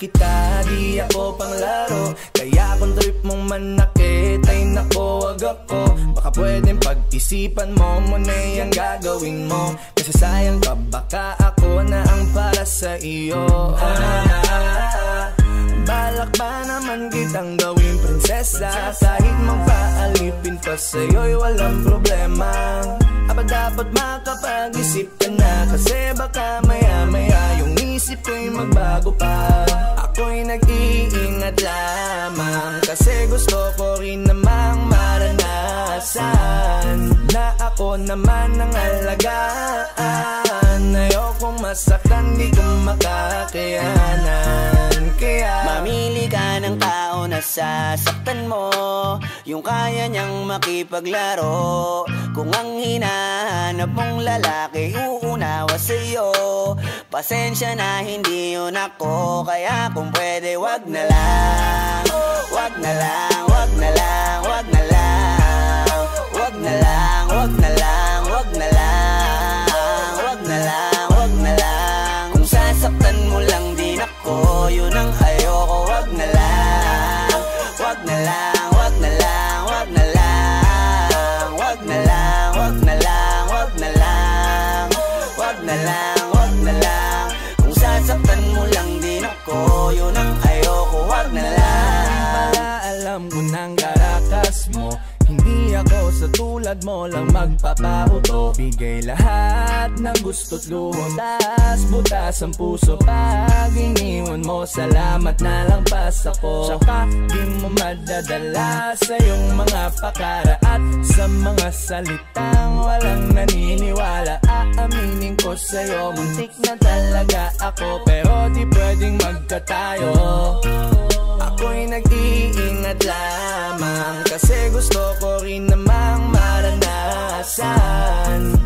kita Di ako panglaro. Kaya kung trip mong manakit Ay nako wag ako. Baka pwedeng pag-isipan mo Muna yung gagawin mo. Kasi sayang ka baka ako na ang para sa iyo ah, ah, ah, Balak ba naman kitang gawin prinsesa? Kahit magpaalipin pa sa'yo'y walang problema. Aba dapat makapag-isip ka na. Kasi baka maya maya yung isip ko'y magbago pa Ako'y nag-iingat lamang. Kasi gusto ko rin namang maranasan Na ako naman ang alagaan. Ayokong masaktan, di ko makakayanan. Kaya Mamili ka ng tao na sasaktan mo Yung kaya niyang makipaglaro. Kung ang hinahanap mong lalaki uunawa sa'yo. Pasensya na hindi yun ako Kaya kung pwede wag na lang. Wag na lang, wag na lang, wag na lang. Wag na lang, wag na lang, wag na lang. Wag na lang, wag na lang. Kung sasaktan mo lang din ako Yun ang ayoko, wag na lang Wag na lang, ako Yun ako sa tulad mo lang magpapauto. Bigay lahat ng gusto't luho Tas butas ang puso. Pag iniwan mo Salamat na lang pas ako Tsaka di mo madadala Sa iyong mga pakara. At sa mga salitang Walang naniniwala Aaminin ko sa'yo Muntik na talaga ako. Pero di pwedeng magkatayo Ako'y nag-iingat lamang. Kasi gusto ko rin namang maranasan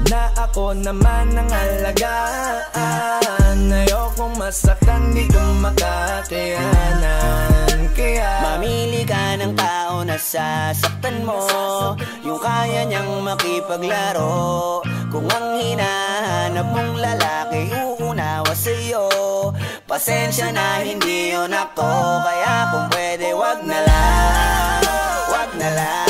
Na ako naman ang alagaan. Ayokong masaktan, di ko makakayanan Kaya Mamili ka ng tao na sasaktan mo. Yung kaya niyang makipaglaro. Kung ang hinahanap mong lalaki sa'yo. Pasensya na hindi yun ako Kaya kung pwede wag na lang Wag na lang,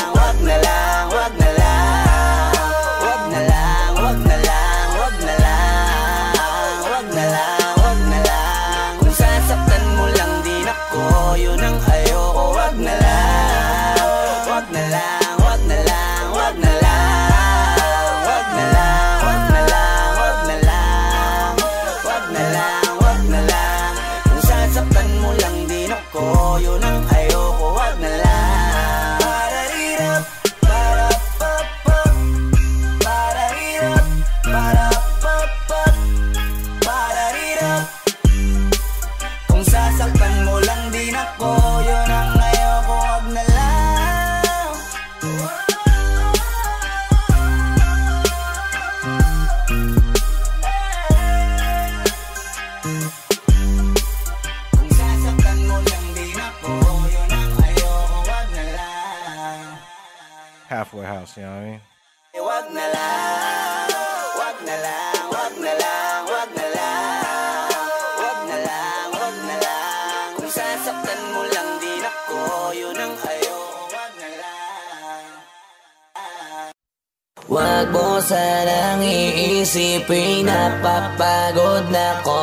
sanang iisipin Napapagod na ko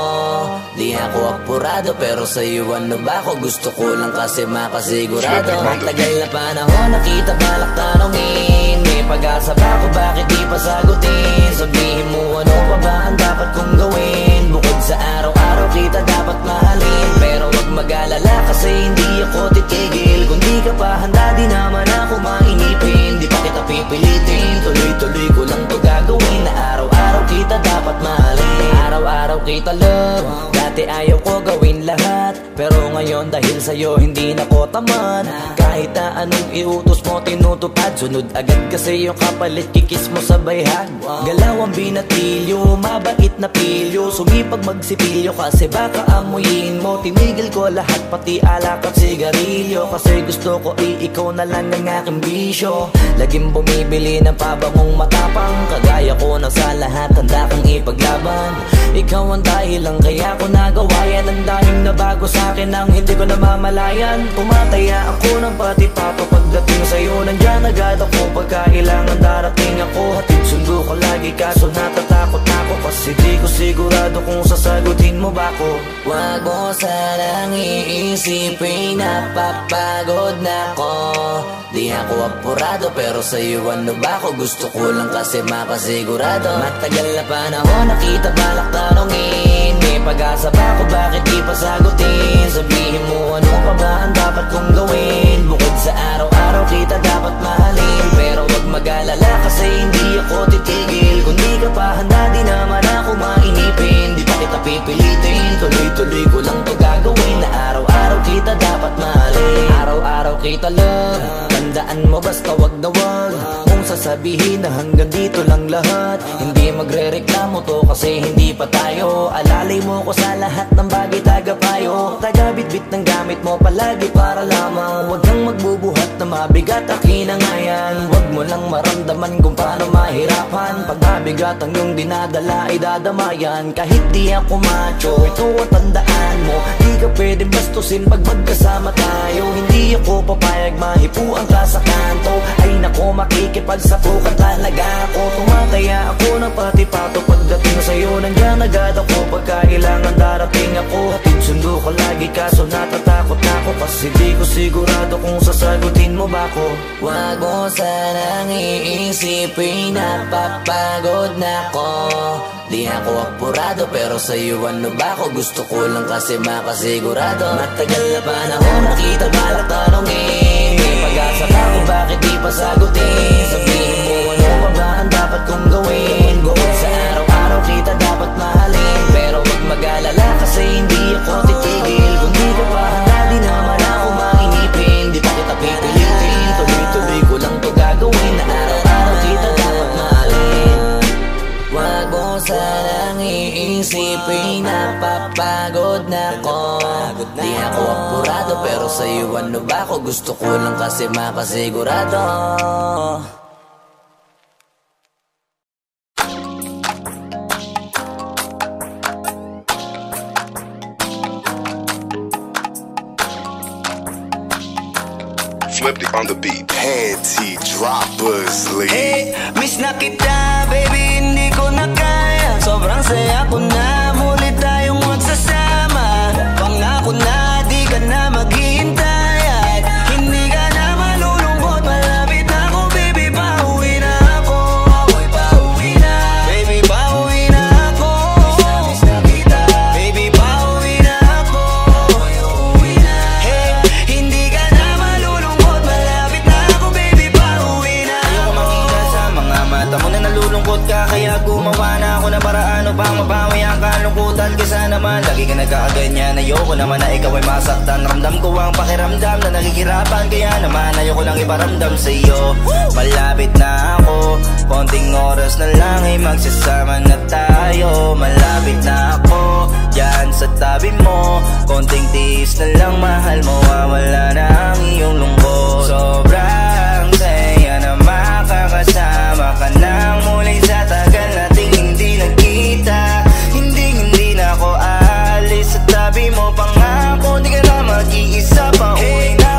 Di ako apurado pero sa'yo ano ba ako? Gusto ko lang kasi makasigurado. Ang tagal na panahon nakita balak tanongin May pag-asa ba ako? Bakit di pa sagutin? Sabihin mo ano pa ba ang dapat kong gawin? Bukod sa araw-araw kita dapat mahalin. Pero wag mag-alala kasi hindi ako titigil. Kung di ka pa handa di naman ako mainipin Di pipilitin. Tuloy-tuloy ko lang to gagawin Na araw-araw kita dapat mahalin. Araw-araw kita love. Dati ayaw ko gawin lahat. Pero ngayon dahil sa'yo hindi na ko tamad Kahit na anong iutos mo tinutupad. Sunod agad kasi yung kapalit kikis mo sa bayhag Galaw ang binatilyo, mabait na pilyo. Sumipag magsipilyo kasi baka amuyin mo. Tinigil ko lahat pati alak at sigarilyo. Kasi gusto ko ay ikaw na lang ang aking bisyo. Laging bumibili ng pabangong matapang. Kagaya ko na sa lahat handa kang ipaglaban. Ikaw ang dahilan kaya ko nagawa yan Ang dahing na bago sa akin ang hindi ko namamalayan. Tumataya ako ng pati pato Pagdating sa'yo. Nandyan agad ako Pagkailangan darating ako. Hatid sundo ko lagi kaso natatakot ako. Kasi di ko sigurado kung sasagutin mo ba ako. Wag mo sanang iisipin Napapagod na ako Di ako apurado pero sa'yo ano ba ako? Gusto ko lang kasi makasigurado. Matagal na panahon nakita balak tanongin May pag-asa ba ako? Bakit di pa sagutin? Sabihin mo ano pa ba ang dapat kong gawin? Bukod sa araw-araw kita dapat mahalin. Pero wag mag-alala kasi hindi ako titigil. Kung di ka pa handa di naman ako mainipin kita pipilitin Tuloy-tuloy ko lang to gagawin. Na araw-araw kita dapat mahalin. Araw-araw kita love Tandaan mo basta wag na wag sasabihin na hanggang dito lang lahat. Hindi magre-reklamo to kasi hindi pa tayo. Alalay mo ko sa lahat ng bagay tagapayo. Tagabitbit ng gamit mo palagi para lamang. Huwag kang magbubuhat na mabigat akin ang ayan. Huwag mo lang maramdaman kung paano mahirapan. Pag mabigat ang iyong dinadala ay dadamayan. Kahit di ako macho Ito ang tandaan mo. Di ka pwede bastusin pag magkasama tayo. Hindi ako papayag mahipuan ka sa kanto. Ay nako makikipagsapukan talaga ako. Tumataya ako ng pati pato Pagdating sa'yo nandiyan agad ako. Pagkailangan darating ako. Hatid sundo ko lagi kaso natatakot na ako. Kasi di ko sigurado kung sasagutin mo ba ako. Wag mo sanang iisipin Napapagod na ako. Di ako apurado pero sa'yo ano ba ako? Gusto ko lang kasi makasigurado. Matagal na panahon nakita balak tanongin May pag-asa pa kung bakit di pa sagutin kong gawin. Bukod sa araw-araw kita dapat mahalin. Pero wag mag-alala kasi hindi ako titigil. Kung di ka pa handa di naman ako mainipin Di pa kita pipilitin. Tuloy-tuloy ko lang to gagawin. Na araw-araw kita dapat mahalin. Wag mo sanang iisipin Napapagod na ako. Di ako apurado pero sa'yo ano ba ako? Gusto ko lang kasi makasigurado It on the beat. Panty droppers, lead. Hey, miss nakita, baby, hindi ko na kaya Sobrang saya ko na, naman lagi ka nagkakaganyan Ayoko naman na ikaw ay masaktan. Ramdam ko ang pakiramdam na nakikirapan Kaya naman ayoko lang iparamdam sa iyo Malapit na ako Konting oras na lang ay magsasama na tayo. Malapit na ako Diyan sa tabi mo. Konting tiis na lang mahal mo Wala na ang iyong lungkot. Sobrang saya na makakasama ka nang muli sa tagal nating up, I only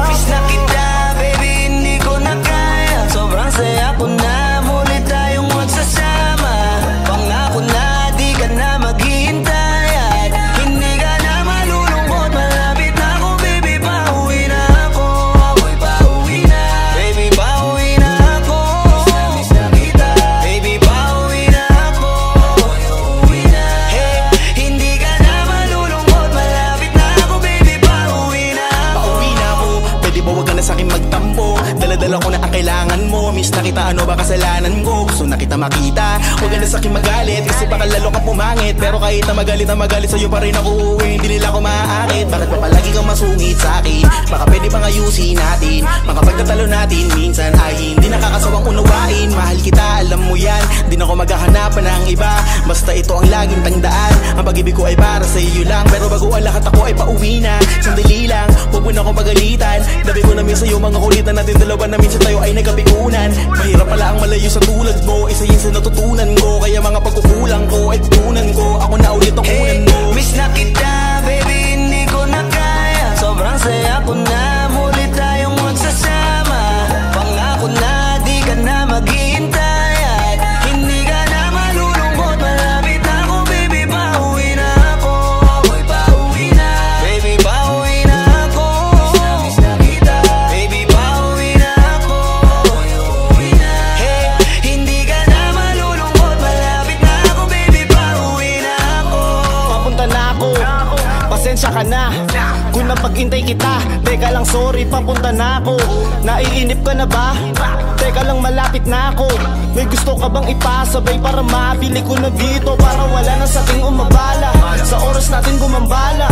makita. Huwag ka na sa'kin magalit Kasi baka lalo kang pumangit. Pero kahit na magalit na magalit Sa'yo pa rin ako uuwi. Hindi nila ako maaakit. Bakit pa palagi kang masungit sa'kin? Baka pwede bang ayusin natin? Mga pagtatalo natin Minsan ay hindi nakakasawang unawain. Mahal kita, alam mo yan. Di na ako maghahanapan ng iba. Basta ito ang laging tandaan. Ang pag-ibig ko ay para sa iyo lang. Pero bago ang lahat ako ay pauwi na. Sandali lang, huwag mo na akong pagalitan. Dabi ko namin sa'yo mga kulitan natin Dalawa na minsan tayo ay nagkapikunan Mahirap pala ang malayo sa tulad mo. Isa minsan natutunan ko Kaya mga pagkukulang ko ay tutunan ko. Ako na ulit ang hey, unan mo Miss na kita, baby, hindi ko na kaya. Sobrang saya ko na. Para mabili ko na dito Para wala na sa ating umabala Sa oras natin gumambala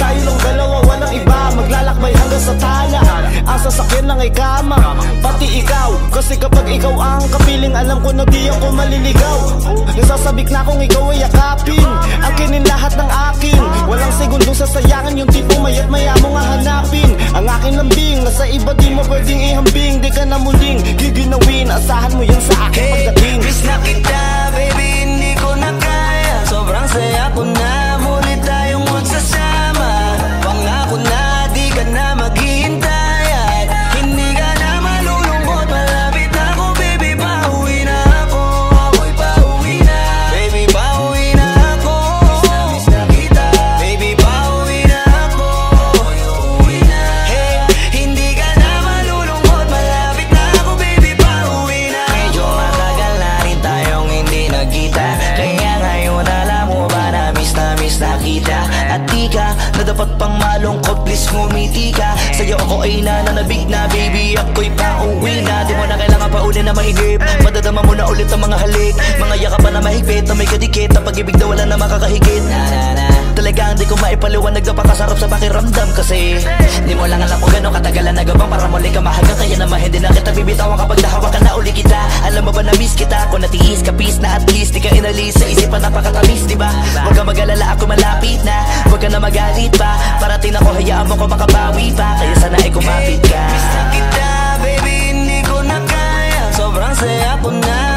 Tayo lang dalawa walang iba. Maglalakbay hanggang sa tala. Ang sasakyan lang ay kama Pati ikaw Kasi kapag ikaw ang kapiling Alam ko na di ako maliligaw. Nasasabik na kung ikaw ay yakapin. Akinin lahat ng akin. Walang segundong sasayangan Yung tipong mayat maya mo nga hanapin. Ang aking lambing Nasa iba di mo pwedeng ihambing. Di ka na muling giginawin. Asahan mo yan sa akin pagdating. Miss na kita, Sobrang saya ko dapat pang malungkot Please ngumiti ka. Sa'yo ako ay nananabig na Baby ako'y pauwi na. Di mo na kailangan pa uli na mainip Madadama mo na ulit ang mga halik. Mga yakapan na mahigpit Na may kadikit. Ang pag-ibig na wala na makakahigit. na, na, na. Talagang di ko maipaliwanag Napakasarap sa pakiramdam kasi Di mo lang alam kung gano'ng katagalan nagabang Para muli ka mahagang Kaya naman hindi na kita bibitawan Kapag nahawakan na uli kita. Alam mo ba na miss kita? Kung natiis ka peace na at least Di ka inalis. Sa isipan napakatamis di ba? Huwag ka mag-alala ako malapit na. Huwag ka na magalit pa. Parating ako hayaan mo ko makabawi pa. Kaya sana ay kumapit ka. Miss na kita baby hindi ko na kaya. Sobrang saya ko na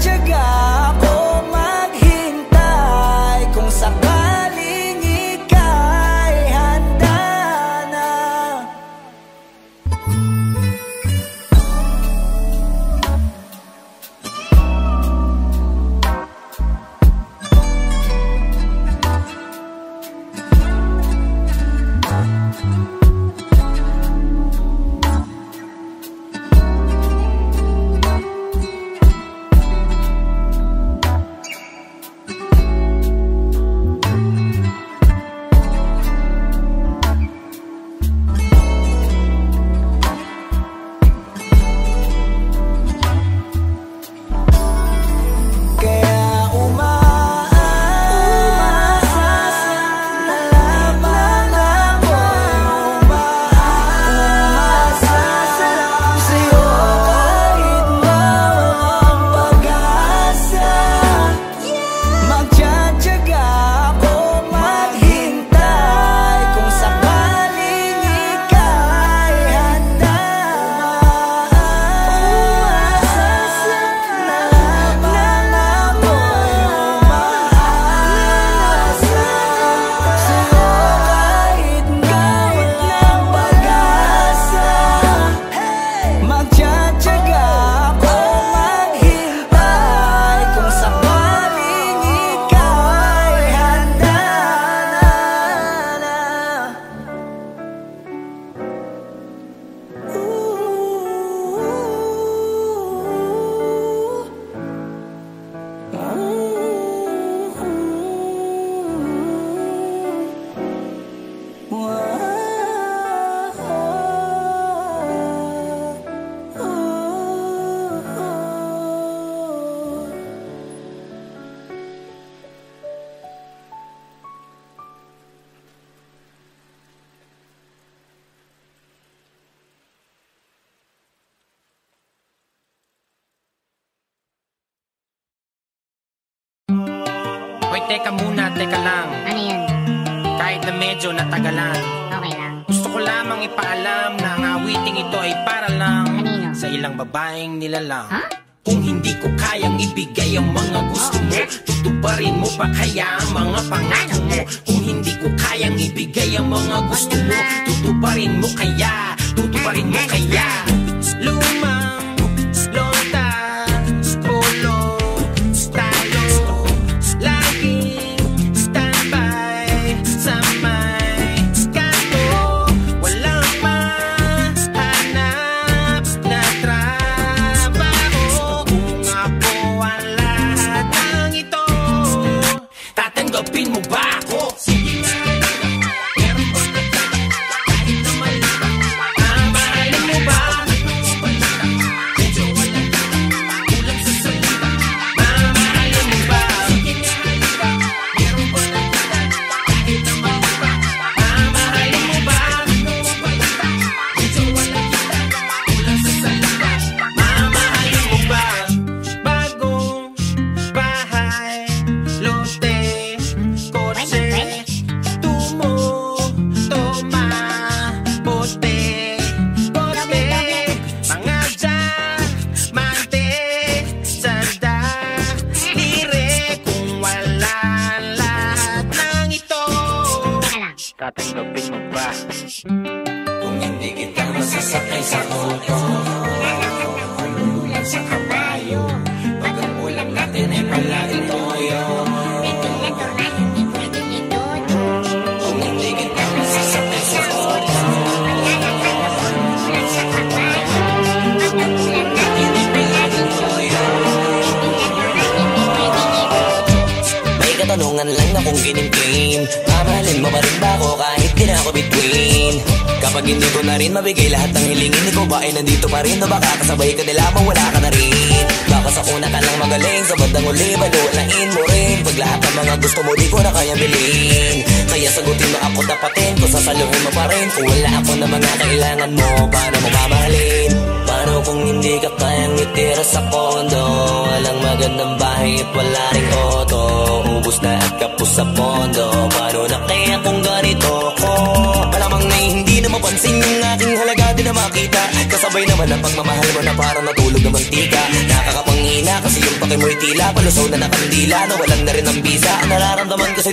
that. mo. Kung hindi ko kayang ibigay ang mga gusto mo Tutuparin mo kaya, tutuparin mo kaya. Luma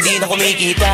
hindi na kumikita.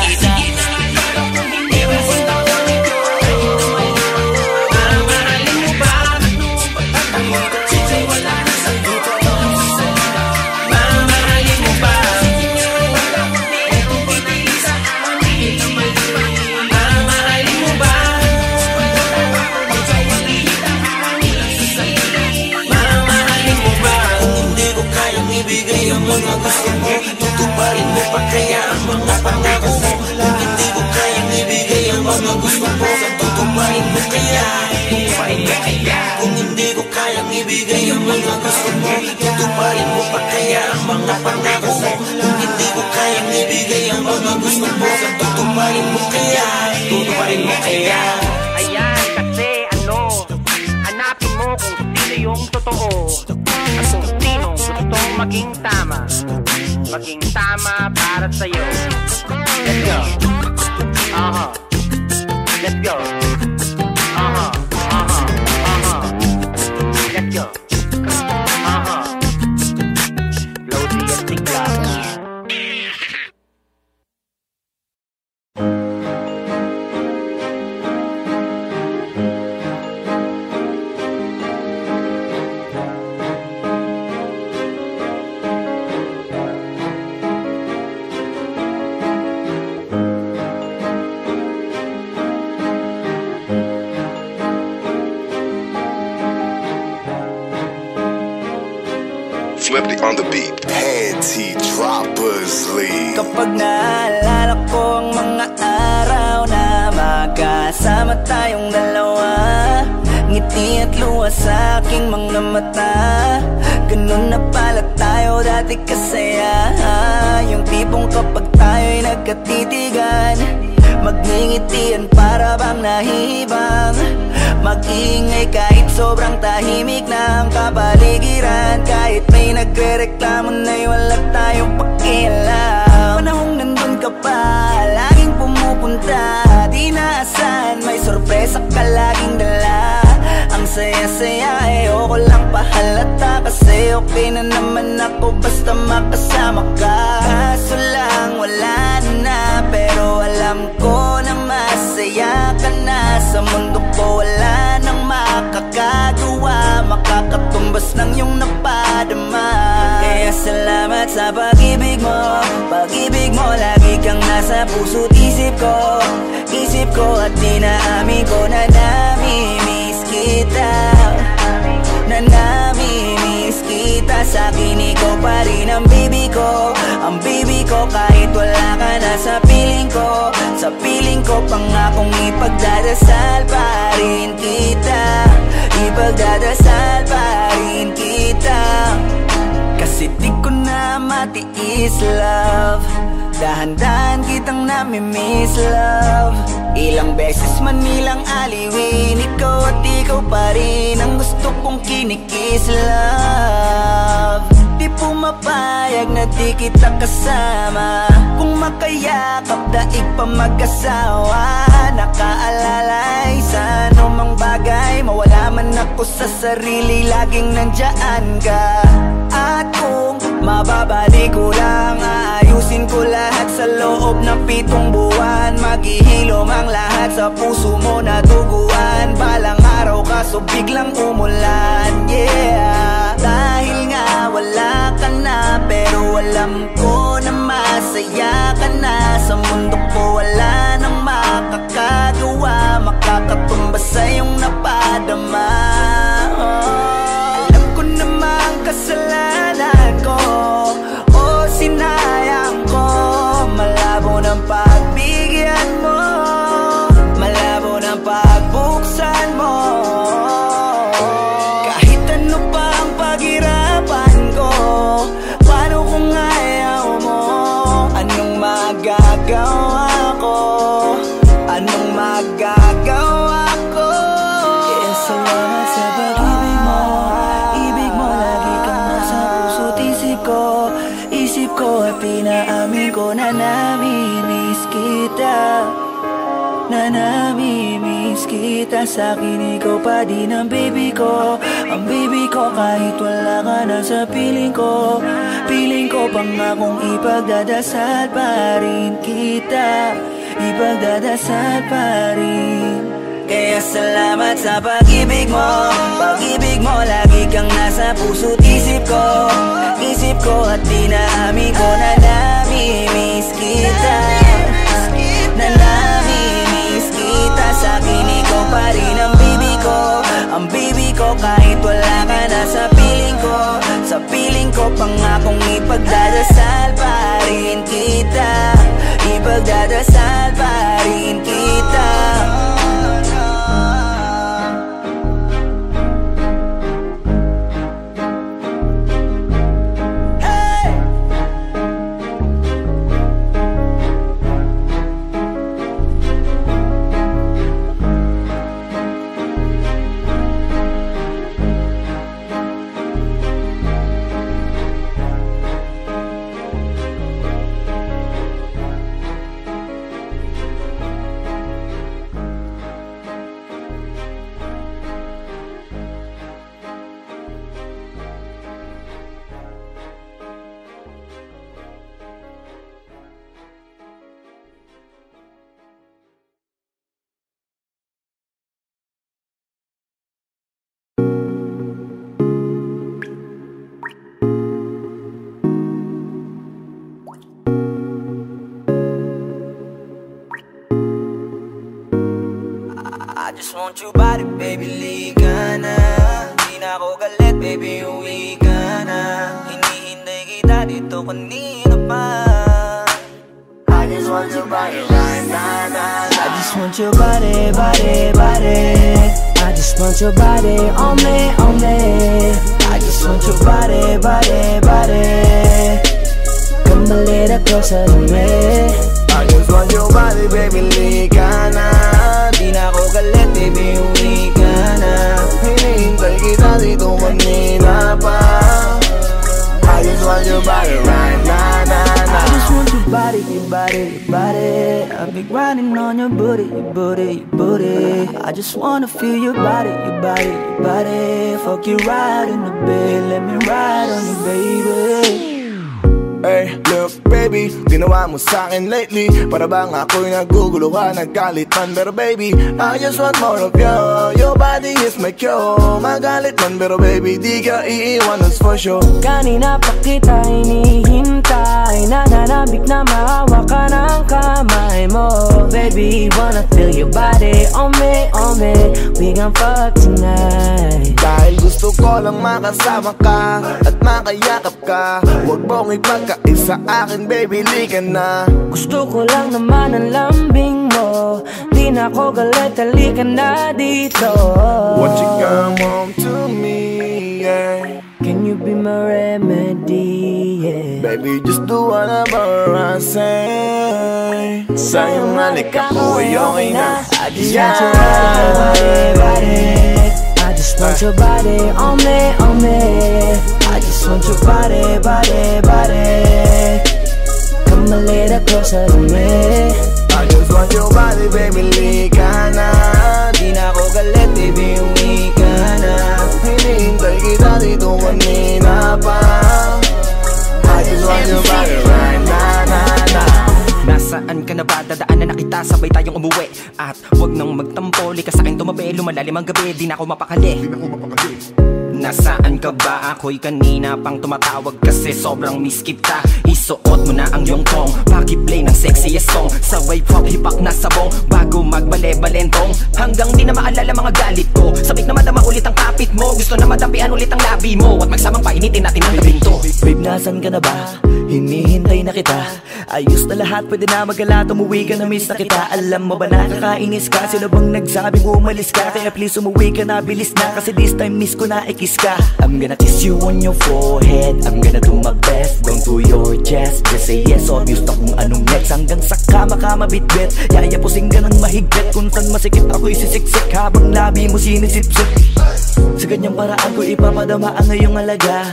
Napadama Kaya salamat sa pag-ibig mo. Pag-ibig mo lagi kang nasa puso't isip ko. Isip ko at dinaamin ko na nami-miss kita. Na nami-miss kita Sa akin ikaw pa rin ang baby ko. Ang baby ko kahit wala ka na sa piling ko. Sa piling ko pangakong ipagdadasal pa rin kita. Ipagdadasal pa rin kita. Kasi di ko na matiis love Dahan-dahan kitang nami-miss love. Ilang beses man nilang aliwin Ikaw at ikaw pa rin Ang gusto kong kinikis love. Di pumapayag na di kita kasama. Kung makayakap daig pa mag-asawa. Nakaalalay sa anumang bagay Mawala man ako sa sarili Laging nandyan ka. At kung mababalik ko lang Aayusin ko lahat sa loob ng pitong buwan. Maghihilom ang lahat sa puso mo na duguan. Balang araw kaso biglang umulan Yeah. Dahil nga wala ka na Pero alam ko na masaya ka na. Sa mundo ko wala nang makakagawa Makakatumbas sa iyong napadama nami-miss kita Sa akin ikaw pa din ang baby ko. Ang baby ko kahit wala ka na sa piling ko. Piling ko pangakong ipagdadasal pa rin kita? Ipagdadasal pa rin. Kaya salamat sa pag-ibig mo. Pag-ibig mo lagi kang nasa puso't isip ko. Isip ko at dinaamin ko na nami-miss pangakong ipagdadasal pa rin kita. Ipagdadasal pa rin kita mo sa'kin lately? Para bang ako'y naguguluhan, nagkalitan Pero baby, I just want more of you. Your body is my cure. Magalit man pero baby, di ka iiwan, that's for sure. Kanina pa kita hinihintay Nananabik na mahawa ka ng kamay mo. Baby, wanna feel your body on me, on me. We gon' fuck tonight. Dahil gusto ko lang makasama ka At makayakap ka. Huwag mong ipagkaisa akin baby, lika na. Gusto ko lang naman ang lambing mo. Di na ako galit, halika na dito. Won't you come home to me, yeah. Can be my remedy, yeah. Baby, just do whatever I say. Sa'yong halik ako ay okay na I just want your body, body. I just want your body on me, on me. I just want your body, body, body. Come a little closer to me. I just want your body, baby, lika na Di na. Ako oh, galit, baby, uwi ka na Hinihintay kita dito kanina pa. I just want your body right na, na, na. Nasaan ka na ba? Dadaanan na kita, sabay tayong umuwi. At wag nang magtampo, lika sa akin tumabi. Lumalalim ang gabi, di na ako mapakali. Di na ako mapakali. Nasaan ka ba? Ako'y kanina pang tumatawag kasi sobrang miss kita Isuot mo na ang iyong tong Pakiplay ng sexiest song? Sa wave hop hipak na sabong. Bago magbale-balentong Hanggang di na maalala mga galit ko. Sabik na madama ulit ang kapit mo. Gusto na madampian ulit ang labi mo. At magsamang painitin natin ang gabing to Babe, nasan ka na ba? Hinihintay na kita. Ayos na lahat, pwede na magala Umuwi ka na miss na kita. Alam mo ba nakakainis ka? Sino bang nagsabing umalis ka? Kaya please umuwi ka na, bilis na. Kasi this time miss ko na ikis ka. I'm gonna kiss you on your forehead. I'm gonna do my best, down to your chest Just say yes, obvious na kung anong next. Hanggang sa kama ka mabitbit Yayapusing ka ng mahigpit. Kung saan masikip ako'y sisiksik. Habang labi mo sinisipsip Sa ganyang paraan ko ipapadama ang iyong alaga.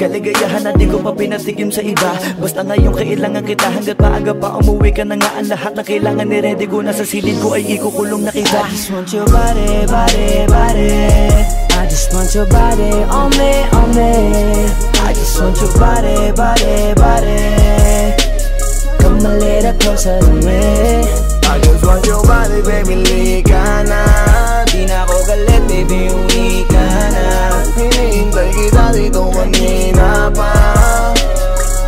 Kaligayahan na di ko pa pinatigim sa iba. Basta ngayon kailangan kita Hanggat maaga pa umuwi ka na nga Ang lahat na kailangan ni ready ko na sa silid ko ay ikukulong na kita. I just want your body, body, body. I just want your body on me, on me. I just want your body, body, body. Come a little closer to me. I just want your body, baby, lika na Di na ako galit, baby, uwi ka na Hinihintay kita dito kanina pa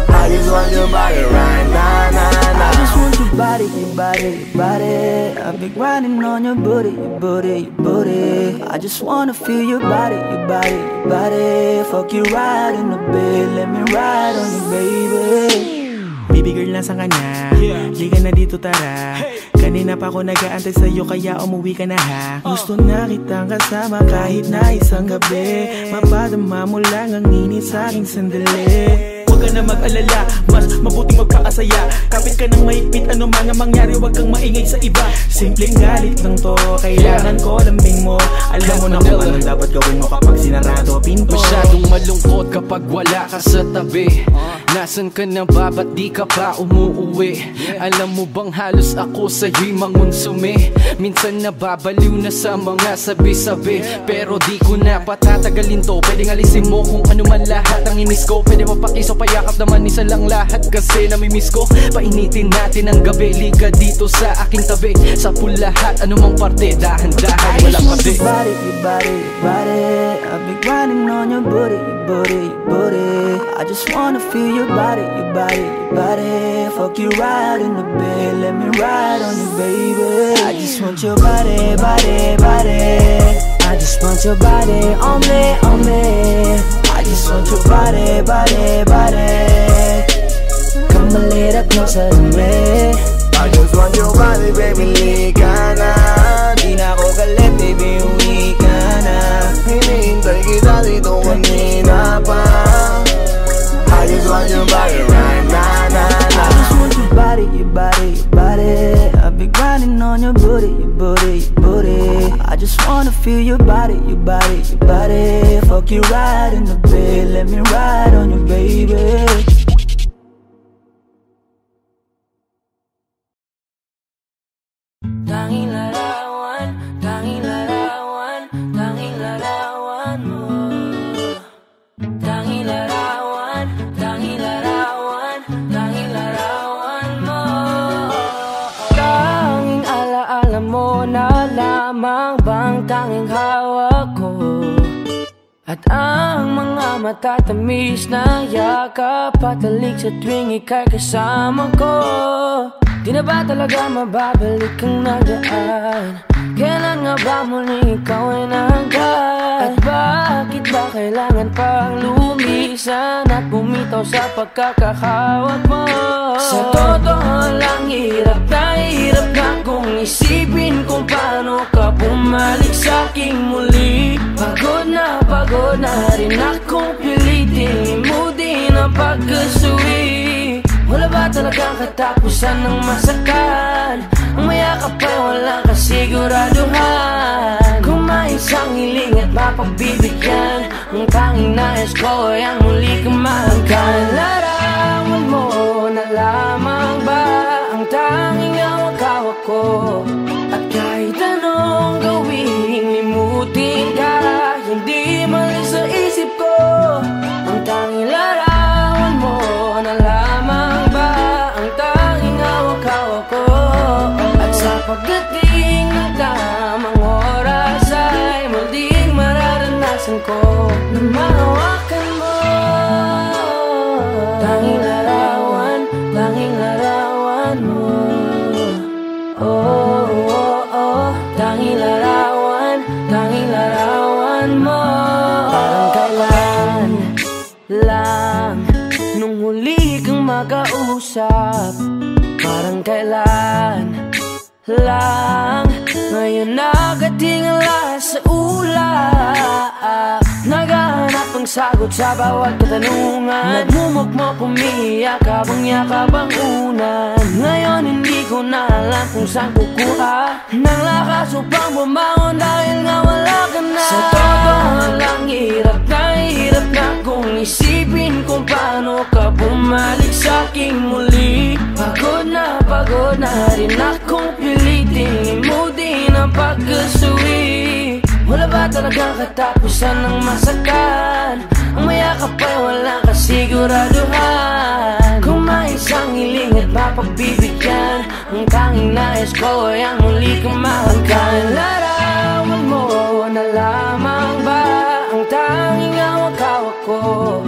I just want your body right na, na, na I just want your body, your body, your body. I've been grinding on your booty, your booty, your booty. I just wanna feel your body, your body, your body. Fuck you right in the bed, let me ride on you, baby Baby girl nasa kanya. Liga na dito tara. Kanina pa ako nag-aantay sa'yo kaya umuwi ka na ha? Gusto na kitang kasama kahit na isang gabi. Mapadama mo lang ang init sa aking sandali ka na mag-alala, mas mabuting magpakasaya. Kapit ka ng mahigpit, ano mga mangyari Huwag kang maingay sa iba. Simpleng galit lang to, kailangan ko lambing mo. Alam mo na kung anong dapat gawin mo kapag sinarado pinto. Masyadong malungkot kapag wala ka sa tabi. Nasaan ka na ba? Ba't di ka pa umuuwi? Alam mo bang halos ako sa'yo'y mangonsume Minsan nababaliw na sa mga sabi-sabi Pero di ko na patatagalin to. Pwedeng alisin mo kung ano man lahat ang inis ko. Pwede mapakiso payakap naman isa lang lahat Kasi namimiss ko. Painitin natin ang gabi Liga dito sa aking tabi. Sa pulahat anumang parte Dahan-dahan I wala just want pati your body, your body, your body I've been grinding on your booty, your booty, your booty I just wanna feel your body, your body, your body. Fuck you right in the bed, let me ride on you, baby. I just want your body, body, body. I just want your body on me, on me I just want your body, body, body. Come a little closer to me. I just want your body, baby, lika na Di na ako galit, baby, uwi ka na Hinihintay kita dito kanina pa I just want your body right na, na, na I just want your body, your body, your body I've grinding on your booty, your booty, your booty. I just wanna feel your body, your body, your body. Fuck you right in the bed, let me ride on you, baby ang mga matatamis na yakap Patalig sa tuwing ika'y kasama ko Di na ba talaga mababalik ang nagaan? Kailan nga ba muling ikaw ay nangkat? At bakit ba kailangan pang lumisan At bumitaw sa pagkakahawak mo? Sa totoo lang hirap na hirap na kung isipin kung paano ka bumalik sa aking muli Pagod na pagod na rin akong pilitin. Limutin ang pagkasuwi wala ba talagang katapusan ng masakan? Ang mayakap ay walang kasiguraduhan Kung may isang hiling at mapagbibigyan Ang tanging nais ko ay ang muli kang mahagkan Larawan mo na lamang ba Ang tanging hawak-hawak ko makausap Parang kailan lang. Ngayon nakatingala sa ulap Naghahanap ng sagot sa bawat katanungan. Nagmumukmok umiiyak habang yakap ang unan. Ngayon hindi ko na alam kung saan kukuha. Ng lakas upang bumangon dahil nga wala ka na. Sa totoo lang hirap na hirap na kung isipin kung paano ka bumalik sa aking muli. Pagod na pagod na rin akong pilitin. Limutin ang pagkasuwi wala ba talagang katapusan ng masakan? Ang mayakap ay walang kasiguraduhan Kung may isang hiling at mapagbibigyan Ang tanging nais ko ay ang muli kang mahagkan Larawan mo na lamang cô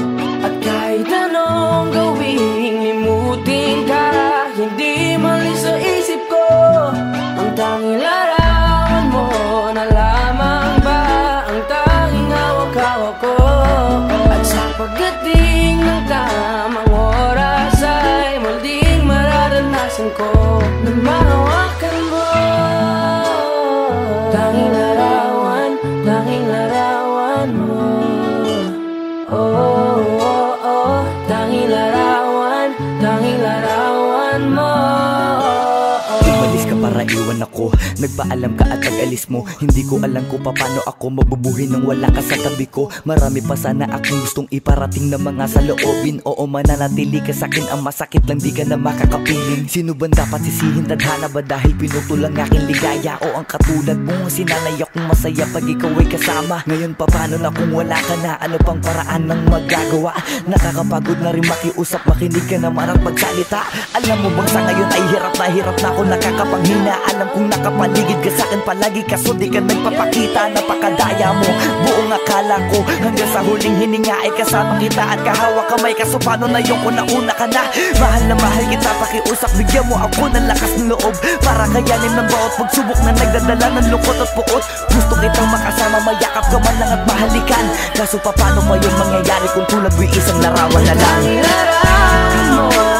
iwan ako Nagpaalam ka at nag-alis mo. Hindi ko alam kung paano ako mabubuhay nang wala ka sa tabi ko. Marami pa sana akong gustong iparating na mga saloobin Oo mananatili ka sakin ang masakit lang di ka na makakapiling Sino ba dapat sisihin? Tadhana ba? Dahil pinutol ang aking ligaya. O ang katulad mo sinanay akong masaya pag ikaw ay kasama. Ngayon pa paano na kung wala ka na? Ano pang paraan ng magagawa? Nakakapagod na rin makiusap. Makinig ka naman at magsalita. Alam mo bang sa ngayon ay hirap na hirap na ako nakakapanghina? Alam kong nakapaligid ka sa akin palagi Kaso di ka nagpapakita. Napakadaya mo Buong akala ko. Hanggang sa huling hininga ay kasama kita At kahawak kamay Kaso paano na yung kung nauna ka na? Mahal na mahal kita pakiusap. Bigyan mo ako ng lakas ng loob. Para kayanin ng bawat pagsubok Na nagdadala ng lungkot at puot. Gusto kitang makasama Mayakap ka man lang at mahalikan. Kaso pa paano pa yun mangyayari Kung tulad mo'y isang larawan na lang? Larawan mo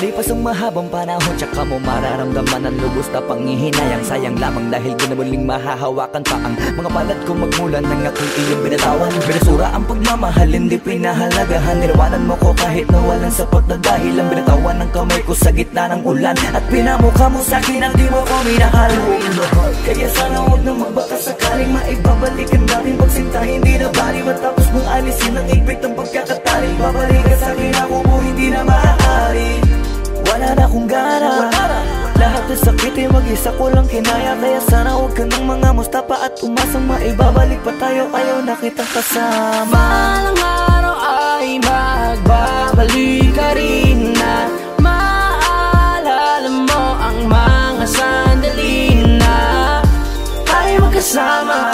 Makalipas ang mahabang panahon Tsaka mo mararamdaman ang lubos na panghihinayang Sayang lamang dahil di na muling mahahawakan pa Ang mga palad ko magmulan ng ako'y iyong binatawan. Binasura ang pagmamahal, hindi pinahalagahan. Nirawanan mo ko kahit na walang sapat na dahil Ang binatawan ng kamay ko sa gitna ng ulan. At pinamukha mo sa akin ang di mo ko minahal. Kaya sana huwag na magbaka sakaling maibabalik ang dating pagsinta. Hindi na bali matapos mong alisin ang ipit ng pagkakatali Babalik ka sa akin ako mo hindi na maaari wala na akong gana. Lahat ng sakit ay mag-isa ko lang kinaya. Kaya sana huwag ka ng mga mustapa At umasang maibabalik pa tayo Ayaw na kitang kasama. Balang araw ay magbabalik ka rin na. Maalala mo ang mga sandali na. Tayo magkasama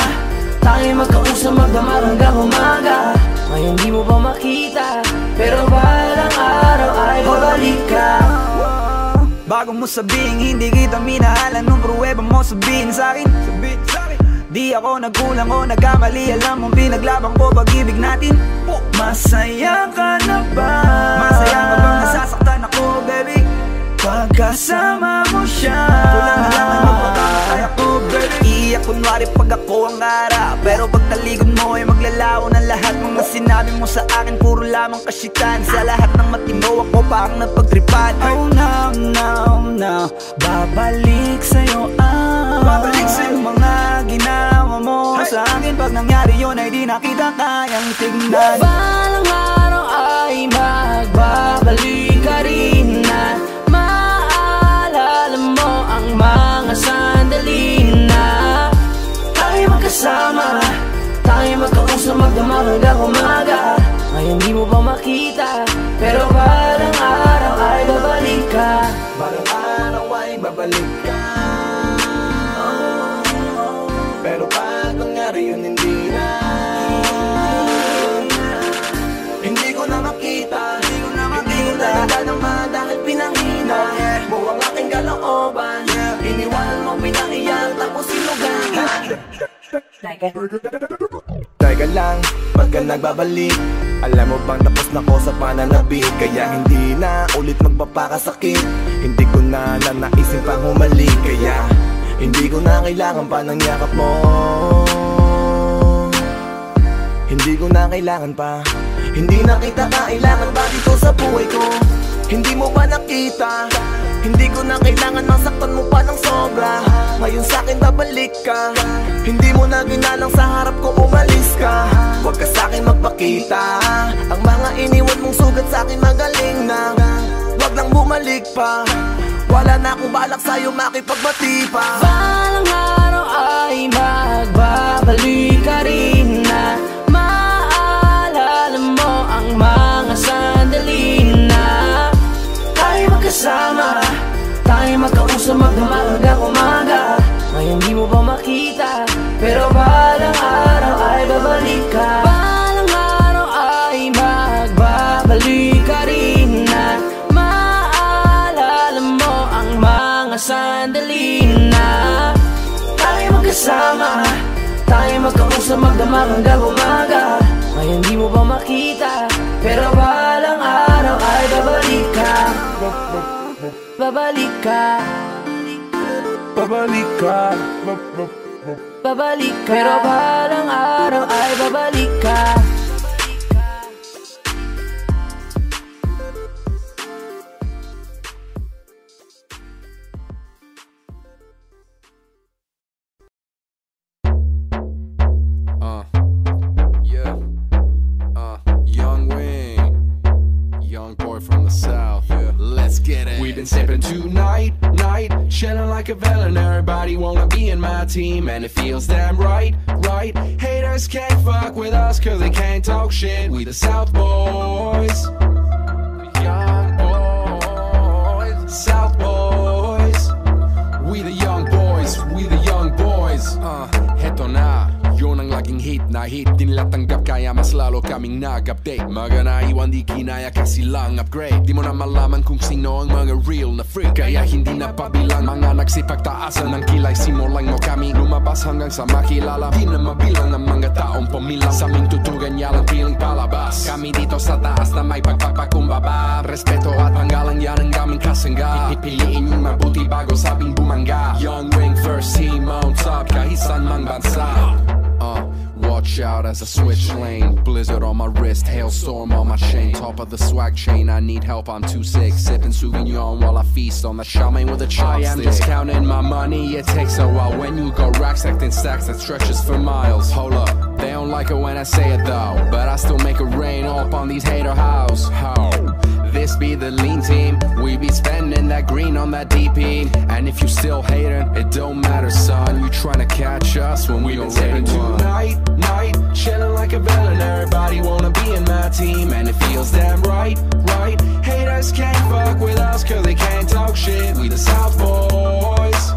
Tayo magkausap magdamar hanggang umaga. Ngayon di mo ba makita Pero balang araw ay babalik ka. Bago mo sabihin hindi kita minahal. Anong pruweba mo sabihin sa'kin Sabihin sa'kin Di ako nagkulang o nagkamali. Alam mong pinaglaban ko pag-ibig natin. Masaya ka na ba? Masaya ka bang nasasaktan ako baby? Pagkasama mo siya. Kulang na lang ang magpapakay ako kunwari pag ako ang harap Pero pag talikod mo ay maglalaho ng lahat. Mga sinabi mo sa akin puro lamang kasitan. Sa lahat ng matino ako parang napagtripan Oh no, no, no. Babalik sa'yo ang Babalik sa'yo. mga ginawa mo. Sa akin pag nangyari yun ay di na kita kayang tignan. Balang araw ay magbabalik ka rin na Maalala mo ang mga sandali na magkasama Tayo magkausap magdamar hanggang umaga Ngayon di mo ba makita? Pero balang araw ay babalik ka. Balang araw ay babalik ka. Pero pag nangyari yun hindi na. Hindi ko na makita Hindi ko na makita. Talaga naman pinangina. Mo ang aking kalooban. Iniwanan mo pinahiyan Tapos sinugahan Teka lang, ba't ka nagbabalik? Alam mo bang tapos na ko sa pananabik Kaya hindi na ulit magpapakasakit. Hindi ko na nanaisin pang humalik. Kaya hindi ko na kailangan pa ng yakap mo. Hindi ko na kailangan pa. Hindi na kita kailangan pa dito sa buhay ko. Hindi mo ba nakita? Hindi ko na kailangan masaktan mo pa ng sobra. Ngayon sa'kin babalik ka. Hindi mo na ginalang sa harap ko umalis ka. Huwag ka sa'kin magpakita. Ang mga iniwan mong sugat sa'kin magaling na. Huwag lang bumalik pa. Wala na akong balak sa'yo makipagbati pa. Balang araw ay magbabalik ka rin magdamar hanggang umaga. Ngayon di mo ba makita? Pero balang araw ay babalik ka. Balang araw ay magbabalik ka rin na. Maalala mo ang mga sandali na. Tayo magkasama. Tayo magkausap magdamar hanggang umaga. Ngayon di mo ba makita? Pero balang araw ay babalik ka. Babalik ka Babalik ka. Babalik ka. Pero balang araw ay babalik ka get it. We've been sipping tonight, night, chilling like a villain. Everybody wanna be in my team, and it feels damn right, right. Haters can't fuck with us, cause they can't talk shit. We the South Boys. Young boys. South Boys. We the young boys, we the young boys. Uh, heto na. Yun ang laging hit na hit. Di nila tanggap kaya mas lalo kaming nag-update. Mga naiwan di kinaya kasi lang upgrade. Di mo na malaman kung sino ang mga real na freak. Kaya hindi na pabilang Mga nagsipagtaasan ng kilay. Simulan mo kami lumabas hanggang sa makilala. Di na mabilang ang mga taong pumilang. Sa aming tutugan niya lang piling palabas. Kami dito sa taas na may pagpapagkumbaba Respeto at panggalang yan ang aming kasangga. Pipiliin yung mabuti bago sabing bumangga. Young wing first team on top Kahit saan mang bansa Uh, watch out as I switch lane. Blizzard on my wrist, hailstorm on my chain. Top of the swag chain, I need help, I'm too sick. Sipping Sauvignon while I feast on the shaman with a chopstick. I am just counting my money, it takes a while. When you go racks, acting stacks that stretches for miles. Hold up, they don't like it when I say it though. But I still make it rain up on these hater house. This be the lean team. We be spending that green on that DP. And if you still hating, it don't matter, son. You tryna catch us when we We've been already sipping won. tonight, night, chilling like a villain. Everybody wanna be in my team, and it feels damn right, right. Haters can't fuck with us, cause they can't talk shit. We the South Boys.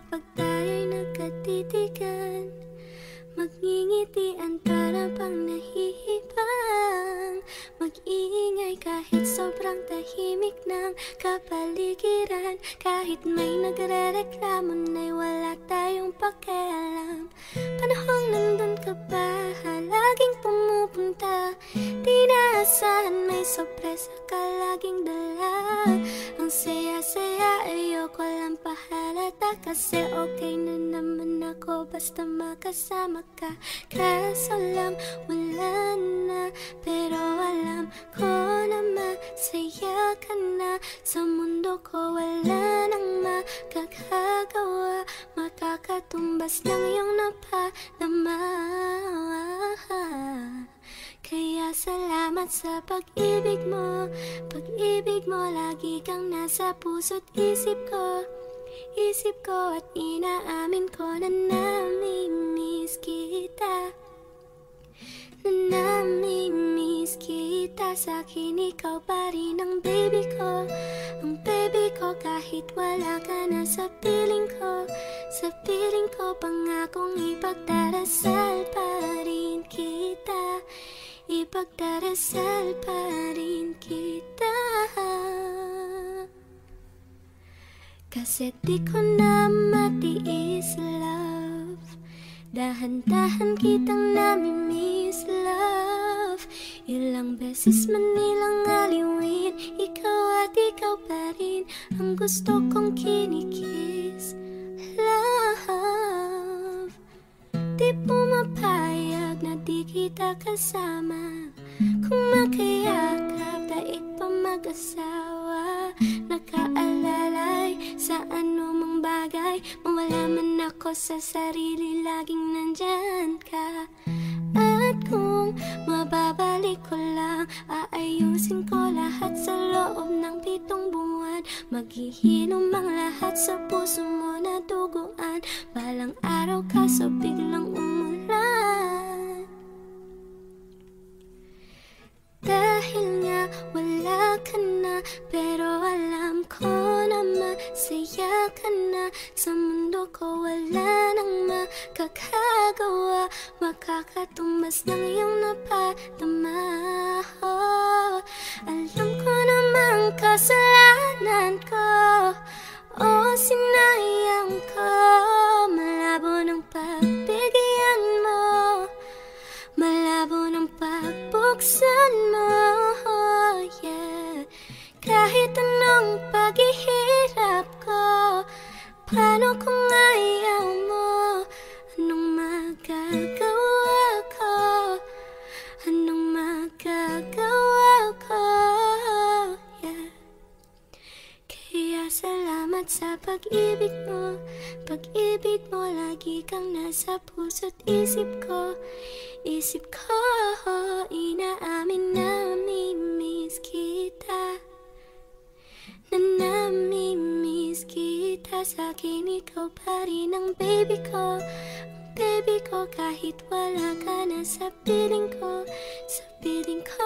Kapag tayo'y nagkatitigan. Magngingitian para bang nahihibang Mag-iingay kahit sobrang tahimik ng kapaligiran. Kahit may nagre-reklamo na'y wala tayong pakialam. Panahong nandun ka ba? Laging pumupunta Di naasahan may sorpresa ka laging dala. Ang saya-saya ayoko lang pahalata. Kasi okay na naman ako basta makasama ka. Kaso lang wala na. Pero alam ko na masaya ka na. Sa mundo ko wala nang makakagawa. Makakatumbas ng iyong napadama kaya salamat sa pag-ibig mo. Pag-ibig mo lagi kang nasa puso't isip ko. Isip ko at inaamin ko na namimiss kita. Na namimiss kita. Sa akin ikaw pa rin ang baby ko. Ang baby ko kahit wala ka na sa piling ko. Sa piling ko pangakong ipagdarasal pa rin kita Ipagdarasal pa rin kita. Kasi di ko na matiis love. Dahan-dahan kitang namimiss love. Ilang beses man nilang aliwin Ikaw at ikaw pa rin Ang gusto kong kinikiss Love Di pumapayag na di kita kasama. Kung makayakap daig pa mag-asawa. Nakaalalay sa anumang bagay. Mawala man ako sa sarili Laging nandyan ka At kung mababalik ko lang Aayusin ko lahat sa loob ng pitong buwan. Maghihinom ang lahat sa puso mo na duguan Balang araw kaso biglang umulan Dahil nga wala ka na Pero alam ko na masaya ka na. Sa mundo ko wala nang makakagawa Makakatumbas ng iyong napadama oh, Alam ko na namang kasalanan ko O sinayang ko. Malabo ng pagbigyan mo Malabo ng pagbuksan mo yeah. Kahit anong paghihirap ko Paano kung ayaw mo? Anong magagawa ko? Anong magagawa ko salamat sa pag-ibig mo. Pag-ibig mo lagi kang nasa puso't isip ko. Isip ko Inaamin na miss kita. Na namimiss kita. Sa akin ikaw pa rin ang baby ko. Ang baby ko kahit wala ka na sa piling ko. Sa piling ko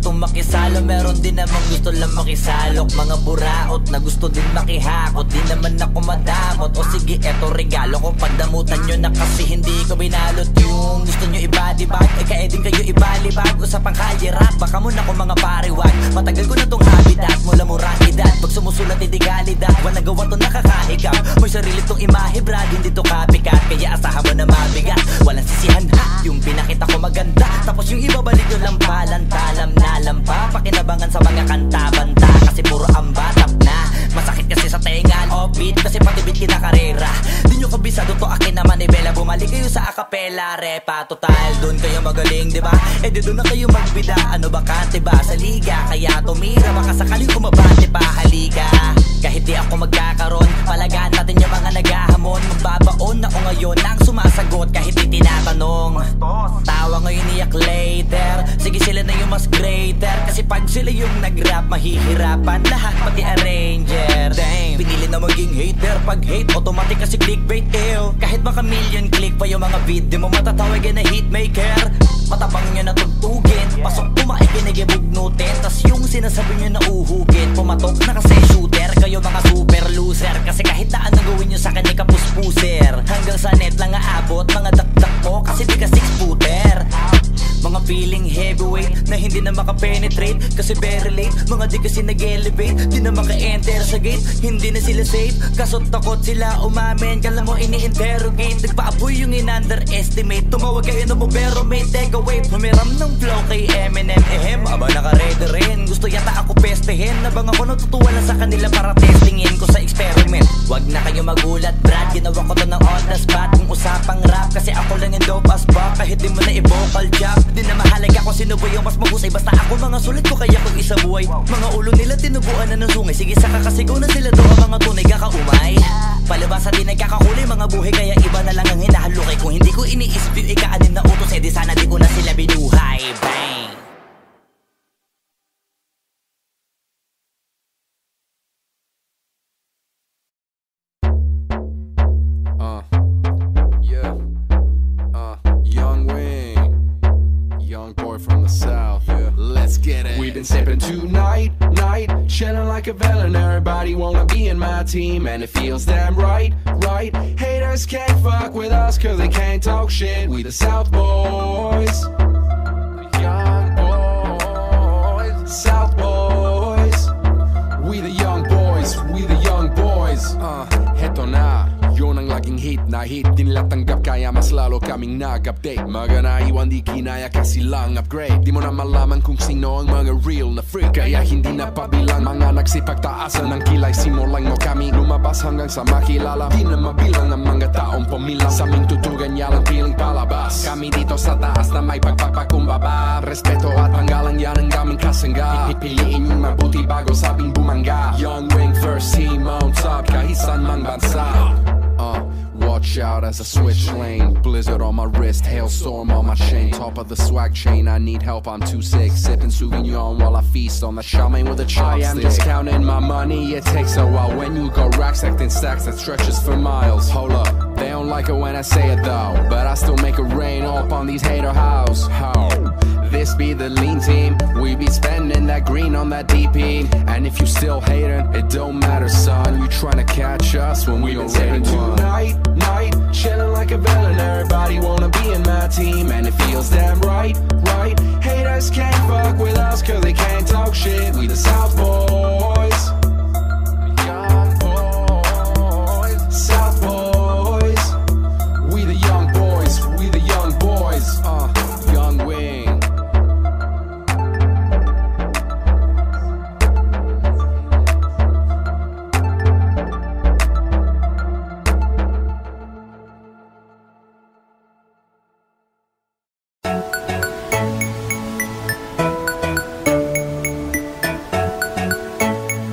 gustong makisalo. Meron din namang gusto lang makisalok Mga buraot na gusto din makihakot. Di naman ako madamot. O sige eto regalo ko. Pagdamutan nyo na kasi hindi ko binalot Yung gusto nyo ibadibag Eh kaya din kayo ibalibag Usapang kalye rap Baka muna ko mga pariwag Matagal ko na tong habitat. Mula murang edad. Pag sumusulat hindi galidad Walang gawa to nakakaigap May sarili tong imahe brad Hindi to copycat Kaya asahan mo na mabigat. Walang sisihan ha? Yung pinakita ko maganda. Tapos yung ibabalik nyo lang palantalam na lampa Pakinabangan sa mga kanta banta Kasi puro ambatap na Masakit kasi sa tenga Offbeat kasi pati beat kinakarera Di nyo kabisado to akin naman Bella Bumalik kayo sa acapella Repa. Total Doon kayo magaling diba Eh di doon na kayo magbida. Ano ba kante ba? Sa liga Kaya tumira. Baka sakaling umabante pa halika. Kahit di ako magkakaroon Palagaan natin yung mga naghahamon. Magbabaon ako ngayon Nang sumasagot kahit di tinatanong. Tawa ngayon iyak later. Sige sila na yung mas greater. Kasi pag sila yung nag-rap Mahihirapan lahat pati arranger Damn. Pinili na maging hater. Pag hate automatic kasi clickbait ew. Kahit baka million click pa yung mga video mo Matatawagin na hitmaker Matabang nyo na tugtugin Pasok pumakikinig ibugnutin Tas yung sinasabi nyo na uhugin. Pumatok na kasi shooter. Kayo mga super loser. Kasi kahit na anong gawin nyo sa akin ay kapuspuser. Hanggang sa net lang aabot Mga dakdak mo. Kasi di ka six footer. Mga feeling heavyweight na hindi na makapenetrate. Kasi very late, mga di kasi nag-elevate. Di na maka-enter sa gate, hindi na sila safe. Kaso takot sila umamin, kala mo ini-interrogate. Nagpaaboy yung in-underestimate. Tumawag kayo na mo pero may take away. Humiram ng flow kay Eminem Ehem, aba naka-ready rin. Gusto yata ako pestehin. Nabang ako natutuwa lang sa kanila para testingin ko sa experiment. Wag na kayo magulat Brad, ginawa ko to ng on the spot. Kung usapang rap, kasi ako lang yung dope as fuck. Kahit di mo na i-vocal job Di na mahalaga kung sino ba yung mas mahusay. Basta ako mga sulit ko kaya kung isa buhay. Mga ulo nila tinubuan na ng sungay. Sige saka kasigaw na sila doon ang mga tunay kakaumay. Palibasa di nagkakahuli mga buhay Kaya iba na lang ang hinahalukay Kung hindi ko iniisip yung ikaanin na utos Eh di sana di ko na sila binuhay Bang my team, and it feels damn right, right. Haters can't fuck with us, cause they can't talk shit. We the South Boys. Young boys. South Boys. We the young boys, we the young boys. Uh, heto na, yun ang laging hit na hit. Di nila tanggap kaya mas lalo kaming nag-update. Mga naiwan di kinaya kasi lang upgrade. Di mo na malaman kung sino ang mga real na freak. Kaya hindi na pabilang. Mga nagsipagtaasan ng kilay Simulan mo kami lumabas hanggang sa makilala. Di na mabilang ang mga taong pumilang. Sa aming tutugan yalang piling palabas. Kami dito sa taas na may pagpagpakumbaba Respeto at panggalang yan ang aming kasangga. Piliin yung mabuti bago sabing bumangga. Young Wing first team on top kahit saan mang bansa uh, Watch out as I switch lane. Blizzard on my wrist, hailstorm on my chain. Top of the swag chain, I need help, I'm too sick. Sipping Sauvignon while I feast on the shaman with a chopstick. I am just counting my money, it takes a while. When you got racks in stacks that stretches for miles. Hold up, they don't like it when I say it though. But I still make it rain up on these hater house. How? This be the lean team. We be spending that green on that DP. And if you still hating, it don't matter, son. You tryna catch us when we, We don't ready one. tonight, night, chilling like a villain. Everybody wanna be in my team, and it feels damn right, right. Haters can't fuck with us, cause they can't talk shit. We the South Boys.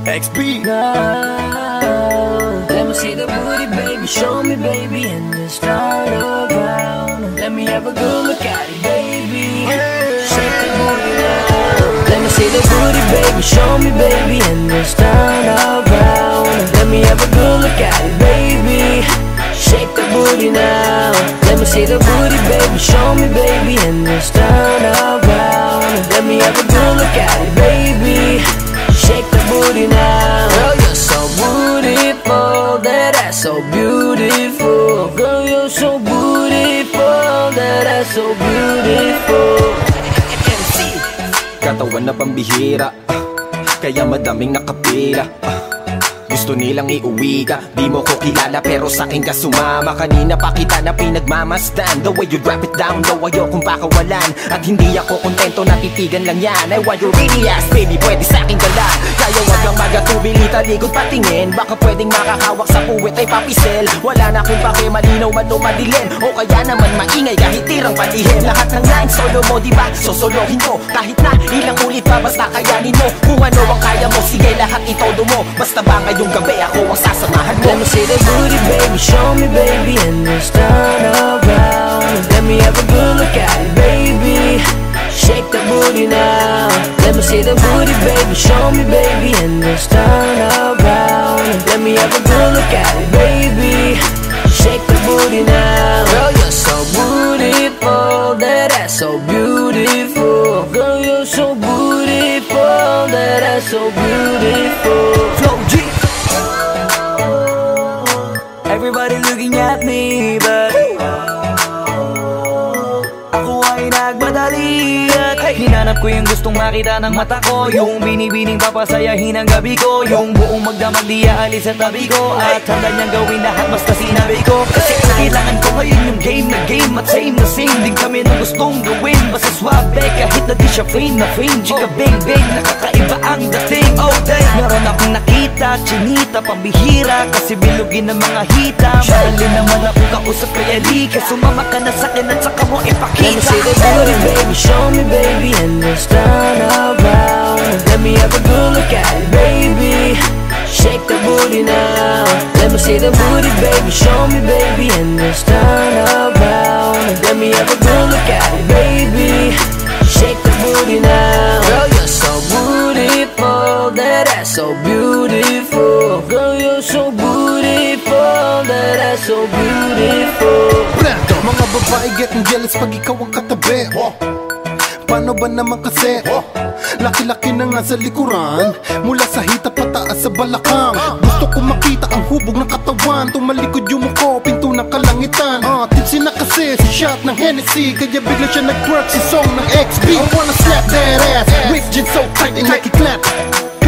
XB. Now, Let me see the booty, baby. Show me, baby, and just turn around. Let me have a good look at it, baby. Shake the booty now. Let me see the booty, baby. Show me, baby, and just turn around. Let me have a good look at it, baby. Shake the booty now. Let me see the booty, baby. Show me, baby, and just turn around. Let me have a good look at it, baby. Booty now. Girl, you're so beautiful. That ass so beautiful. Girl, you're so beautiful. That ass so beautiful. Katawan na pambihira Kaya madaming nakapila ah, Gusto nilang iuwi ka Di mo ko kilala pero sa akin ka sumama. Kanina pa kita na pinagmamasdan. The way you drop it down Daw ayokong pakawalan. At hindi ako kontento natitigan lang yan. I want your really ass? Baby Pwede sa akin gala Kaya wag kang magatubili talikod patingin. Baka pwedeng makakawak sa puwet ay papisel Wala na akong pake malinaw man o madilim O kaya naman maingay kahit tirang palihin Lahat ng lines solo mo diba Sosolohin ko Kahit na ilang ulit pa basta kayanin mo. Kung ano ang kaya mo sige lahat itodo mo. Basta ba ngayong gabi ako ang sasamahan mo Let me see the booty, baby. Show me, baby, and just turn around. Let me have a good look at it, baby. Shake the booty now. Let me see the booty, baby. Show me, baby, and just turn around. Let me have a good look at it, baby. Shake the booty now. Girl, you're so beautiful. That ass so beautiful. Girl, you're so beautiful. That ass so beautiful. Flow G. me, but Ako ay nagmadali at Hinanap ko yung gustong makita ng mata ko. Yung binibining papasayahin ang gabi ko. Yung buong magdamag di aalis sa tabi ko. At handa niyang gawin lahat basta sinabi ko. Kasi ang kailangan ko ngayon yung game na game At same na same. Din kami ng gustong gawin. Basta swabe kahit na di siya fame na fame. Chika bang bang nakakaiba ang dating. Oh dang Meron akong nakita, chinita, pambihira Kasi bilugin ng mga hita Mahalin naman ako kausap kaya lika Sumama ka na sa'kin at saka mo Let me see the ipakita booty, baby. Show me, baby, and just turn around. Let me have a good look at it, baby. Shake the booty now. Let me see the booty, baby. Show me, baby, and just turn around. Let me have a good look at it, baby. Shake the booty now. Girl, you're so beautiful. That ass so beautiful. Girl, you're so beautiful. That ass so beautiful. Brando Mga babae getting jealous pag ikaw ang katabi. Paano ba naman kasi? Laki-laki na nga sa likuran. Mula sa hita pataas sa balakang. Gusto ko makita ang hubog ng katawan. Tumalikod yung muko, pinto ng kalangitan. Uh, Tipsy na kasi si shot ng Hennessy. Kaya bigla siya nag-twerk si song ng XB I wanna slap that ass. Ripped jeans so tight and like it clap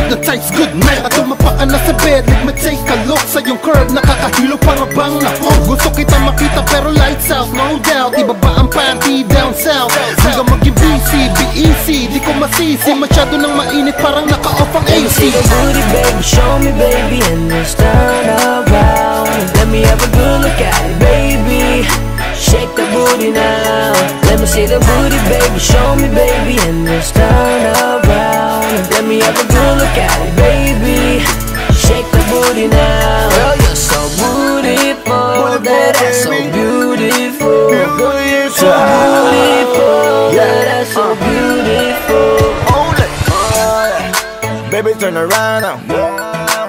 Hypnotize good night At tumapa ka na sa bed Let me take a look sa yung curve Nakakahilo para bang oh, Gusto kita makita pero lights out No doubt Ibaba ang panty down south Hanggang maging busy, be easy Di ko masisi Masyado nang mainit parang naka-off ang AC booty, baby. Show me, baby, and just turn around. Let me have a good look at it, baby. Shake the booty now. Let me see the booty, baby. Show me, baby, and just turn around. Let me have a good look at it, baby. Shake the booty now. Girl, you're so beautiful. That that's so beautiful. Girl, you're so beautiful. Yeah. Yeah, that's so beautiful. Oh, yeah. Baby, turn around now.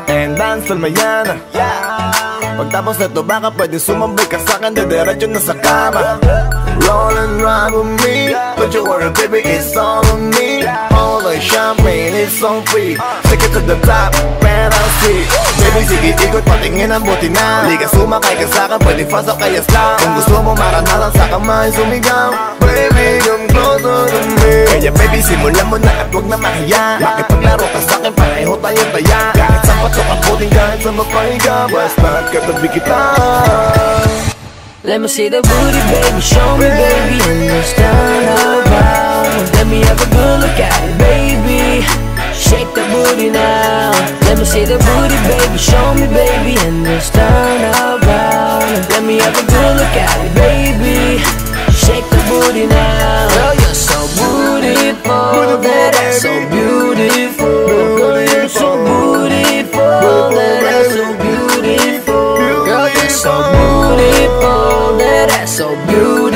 And dance till mañana. Pagtapos nito baka pwede sumabay ka sa'kin Dediretso na sa kama Roll and ride with me Don't you worry baby, it's all on me. All the champagne is so free. Take it to the top, penalty Baby, sige ikot, patingin ang buti na. Liga sumakay ka sa'kin, pwede fast o kaya slow Kung gusto mo maranasan sa kamay sumigaw. Baby, come closer to me. Kaya baby, simulan mo na at huwag na mahiya. Makipaglaro ka sa'kin, pareho tayong taya Kahit sa patok ang puting, kahit sa mapahiga Basta't katabi kita Let me see the booty, baby. Show me, baby. And let's turn around. Let me have a good look at it, baby. Shake the booty now. Let me see the booty, baby. Show me, baby. And let's turn around. Let me have a good look at it, baby. Shake the booty now. Girl, you're so beautiful. That ass so beautiful. So beautiful.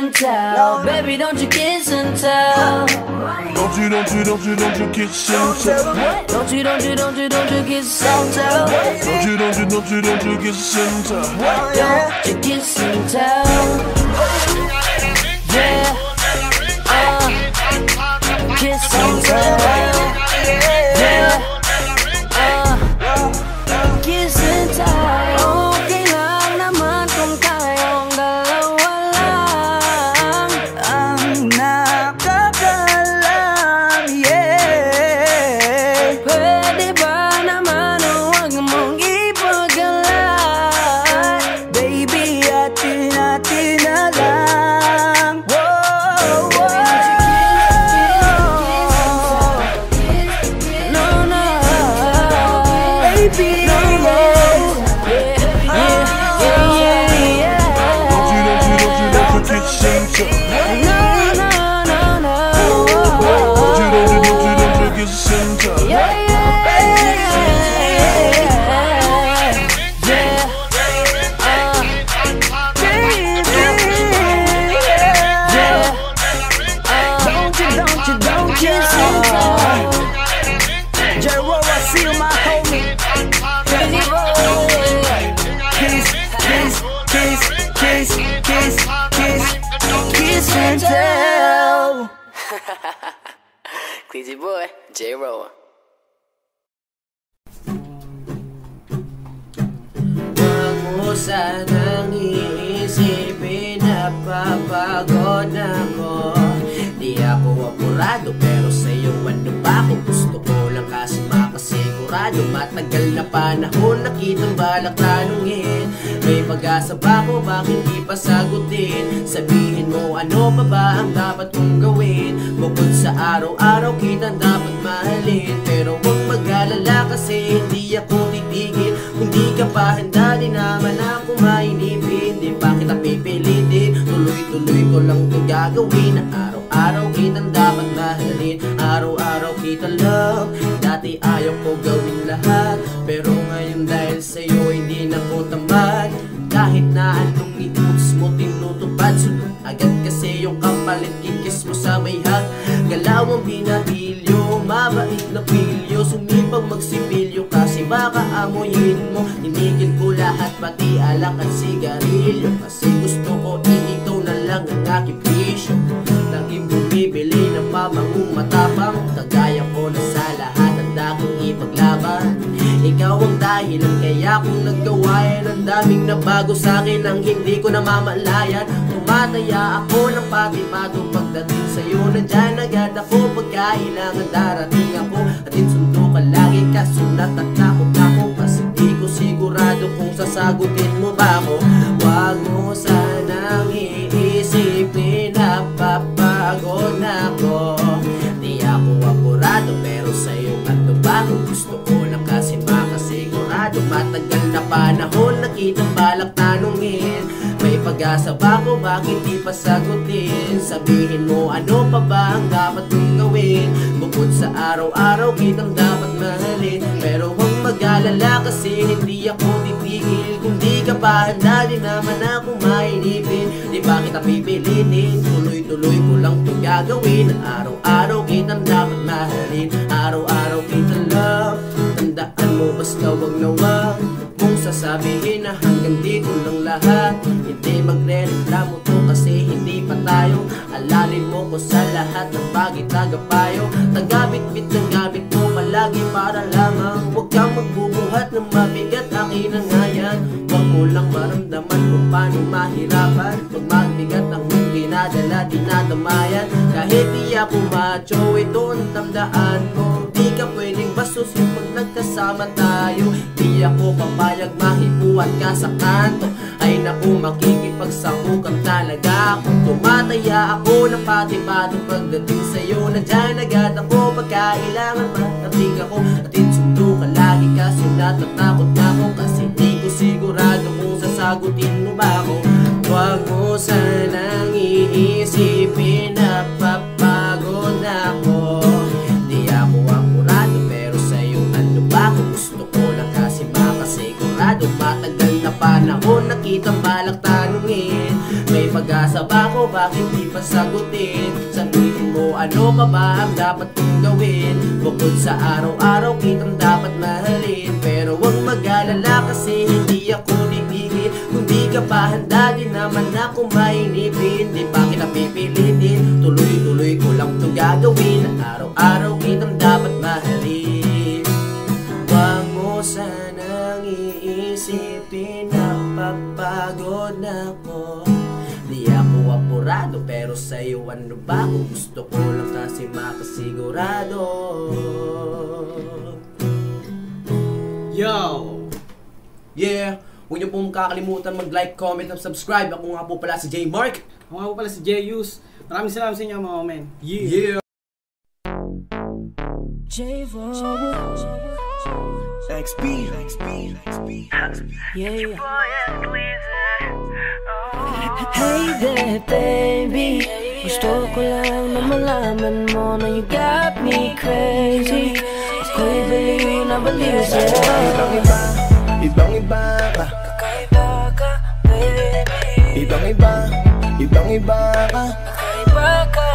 And tell. Baby, don't you kiss and tell. Don't you, don't you, don't you, don't you kiss and tell. Don't you, don't you, don't you, don't you kiss and tell. Don't you, don't you, don't you, don't you kiss and tell. Don't you kiss and tell. Yeah. Uh, kiss and tell. Na ako. Di ako apurado pero sa'yo ano ba Kung gusto ko lang kasi makasigurado. Matagal na panahon nakitang balak tanungin May pag-asa ba ko bakit di pa sagutin? Sabihin mo ano pa ba ang dapat kong gawin? Bukod sa araw-araw kitang dapat mahalin. Pero huwag mag-alala kasi hindi ako titigil. Kung di ka pa handa di naman ako mainipin. Di pa kita pipilitin Tuloy-tuloy ko lang to gagawin. Na araw-araw kitang dapat mahalin. Araw-araw kita love. Dati ayaw ko gawin lahat. Pero ngayon dahil sa'yo hindi na ko tamad. Kahit na anong itus mo tinutupad. Sunod agad kasi yung kapalit. Kikis mo sa may hag Galawang binatilyo Mabait na pilyo. Sumipang magsipilyo Kasi baka amoyin mo. Tinigil ko lahat pati alak at sigarilyo. Kasi gusto ko lang ang aking bisyo. Naging bumibili ng pamangong matapang Kagaya ko na sa lahat ang dakong ipaglaban. Ikaw ang dahilan kaya kung naggawa yan Ang daming nabago sa akin ang hindi ko namamalayan. Tumataya ako ng pati-pato Pagdating sa'yo nandyan agad ako Pagkailangan darating ako. At sundo ka lagi kaso natatakot ako Kasi di ko sigurado kung sasagutin mo ba ako. Huwag mo sanang iisipin Napapagod na ako. Di ako apurado pero sa'yo ano ba Kung gusto ko lang kasi makasigurado Matagal na panahon. Nakitang balak tanungin pag-asa ba ko bakit di pa sagutin? Sabihin mo ano pa ba ang dapat kong gawin? Bukod sa araw-araw kitang dapat mahalin. Pero huwag mag-alala kasi hindi ako titigil Kung di ka pa handa di naman ako mainipin. Di ba kita pipilitin? Tuloy-tuloy ko lang to gagawin. Araw-araw kitang dapat mahalin. Araw-araw kita love Tandaan mo basta wag na wag Kung sasabihin na hanggang dito lang lahat. Hindi magre-reklamo to kasi hindi pa tayo Alalin mo ko sa lahat ng bagay tagapayo. Tagabit-bit ng gamit mo palagi para lamang. Huwag kang magbubuhat ng mabigat akin na nga yan Huwag mo lang maramdaman kung paano mahirapan. Pag mabigat ang dinadala dinadamayan Kahit di ako macho ito ang tandaan mo Di ka pwedeng basusin pag nagkasama tayo. Di ako papayag mahipuan ka sa kanto. Ay naku makikipagsakukan talaga Kung tumataya ako ng pati-pati Pagdating sa'yo. Nandyan agad ako Pagkailangan marating ako. At sundo ka lagi kaso natatakot na ako. Kasi di ko sigurado kung sasagutin mo ba ako. Huwag mo sanang iisipin Napapagod makasigurado Matagal na panahon nakitang balak tanungin. May pag-asa ba ko bakit di pa sagutin? Sabihin mo ano pa ba ang dapat kong gawin? Bukod sa araw-araw kitang dapat mahalin. Pero huwag mag-alala kasi hindi ako titigil Kung di ka pa handa di naman ako mainipin Di pa kita pipilitin. Tuloy-tuloy ko lang to gagawin. Araw-araw ano ba Kung gusto ko lang kasi makasigurado Yo! Yeah! Huwag niyo pong kakalimutan mag-like, comment, at subscribe. Ako nga po pala si J Mark. Ako nga po pala si J Yus. Maraming salamat sa inyo mga men. Yeah! XP, XP, XP. Yeah. Hey there, baby Gusto ko lang na malaman mo na you got me crazy Ako'y baliw na baliw sa'yo Ibang iba, ibang iba ka Kakaiba ka, baby Ibang iba, ibang iba ka Kakaiba ka,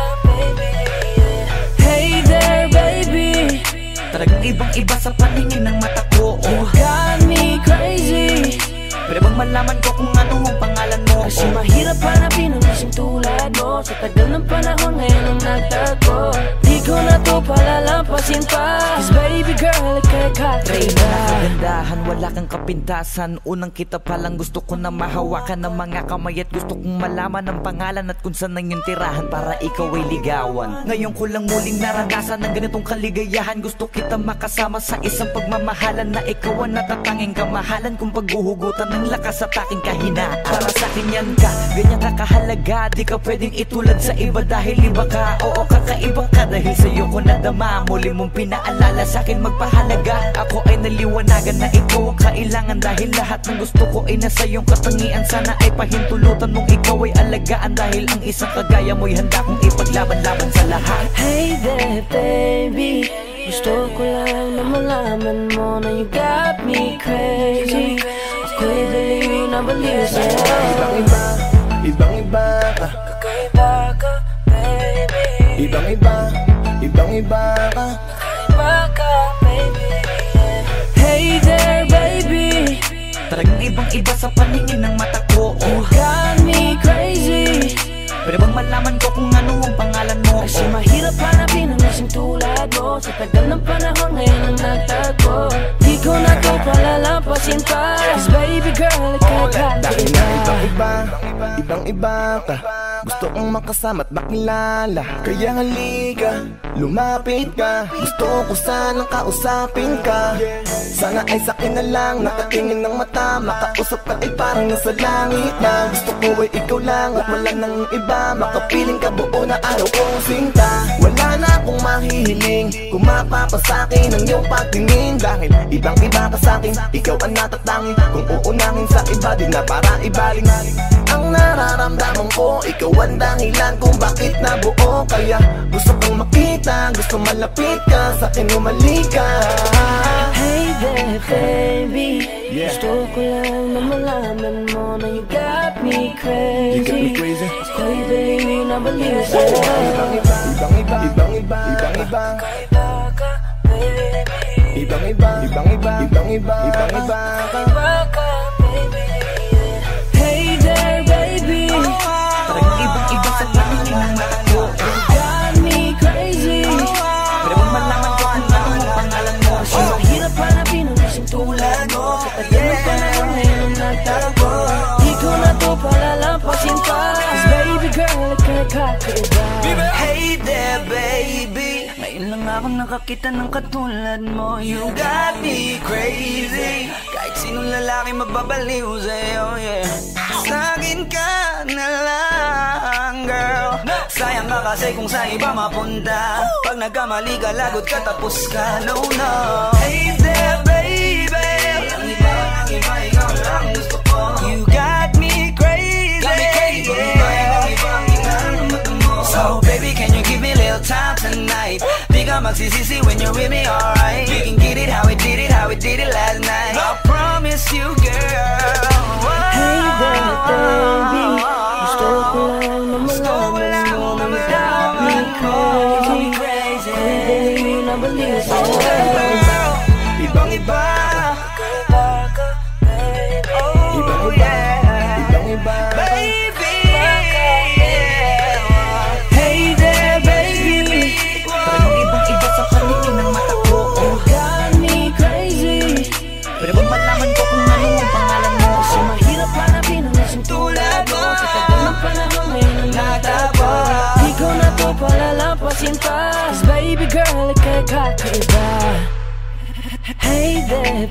Talagang ibang iba sa paningin ng mata ko. You got me crazy. Pwede bang malaman ko kung ano ang pangalan mo Kasi mahirap hanapin ang isang tulad mo. Sa tagal ng panahon ngayon ang nagtago. Di ko na to palalampasin pa. Cause baby girl, ikay kakaiba. Kagandahan, wala kang kapintasan. Unang kita pa lang gusto ko na mahawakan ng mga kamay At gusto kong malaman ang pangalan at kung saan ang iyong tirahan Para ikaw ay ligawan. Ngayon ko lang muling naranasan ng ganitong kaligayahan. Gusto kita makasama sa isang pagmamahalan Na ikaw ang natatanging kamahalan. Kung paghuhugutan ng lakas at aking kahinaan. Para sa akin yan ka, ganyan ka kahalaga. Di ka pwedeng itulad sa iba dahil iba ka. Oo kakaiba ka dahil sa'yo ko nadama. Muli mong pinaalala sa akin magpahalaga. Ako ay naliwanagan na ikaw ang kailangan Dahil lahat ng gusto ko ay nasa iyong katangian. Sana ay pahintulutan mong ikaw ay alagaan Dahil ang isang kagaya mo'y handa kong ipaglaban-laban sa lahat. Hey there baby. Gusto ko lang na malaman mo na you got me crazy Ako'y baliw na baliw sa'yo Ibang iba, ibang iba ka Kakaiba ka baby. Ibang iba, ibang iba ka. Kakaiba ka baby. Hey there baby. Talagang ibang iba sa paningin ng mata ko. You got iba ka Gusto kong makasama at makilala. Kaya halika, lumapit ka. Gusto ko sanang kausapin ka. Sana ay sakin na lang Nakatingin ng mata. Makausap ka ay parang nasa langit na. Gusto ko ay ikaw lang At wala nang iba. Makapiling ka buo na araw kong sinta Wala na akong mahihiling. Kung mapapasakin ang iyong pagtingin. Dahil ibang iba ka sakin Ikaw ang natatangin. Kung uunahin sa iba Di na para ibaling Ang nararamdaman ko. Ikaw ang dahilan kung bakit nabuo. Kaya gusto kong makita Gusto malapit ka Sa akin umalik ka. Hey there baby. Yeah. Gusto ko lang na malaman mo na you got me crazy. You got me crazy? Ako'y baliw na baliw sa'yo Ibang iba, ibang iba, ibang iba, ibang iba. Kakaiba ka baby Ibang iba, ibang iba, ibang iba, ibang iba. Ka Kakaiba ka baby girl, ikay kakaiba Hey there baby. Ngayon lang ako nakakita ng katulad mo. You got me crazy. Kahit sinong lalaki magbabaliw sa'yo yeah. Sa'kin ka na lang girl. Sayang ka kasi kung sa iba mapunta. Pag nagkamali ka lagot ka tapos ka. No no. Hey there baby So baby can you give me a little time tonight? Di ka magsisisi when you're with me alright. We can get it how we did it, how we did it last night. I promise you girl. Hey there baby Gusto ko lang na malaman mo na you got me crazy. Ako'y baliw na baliw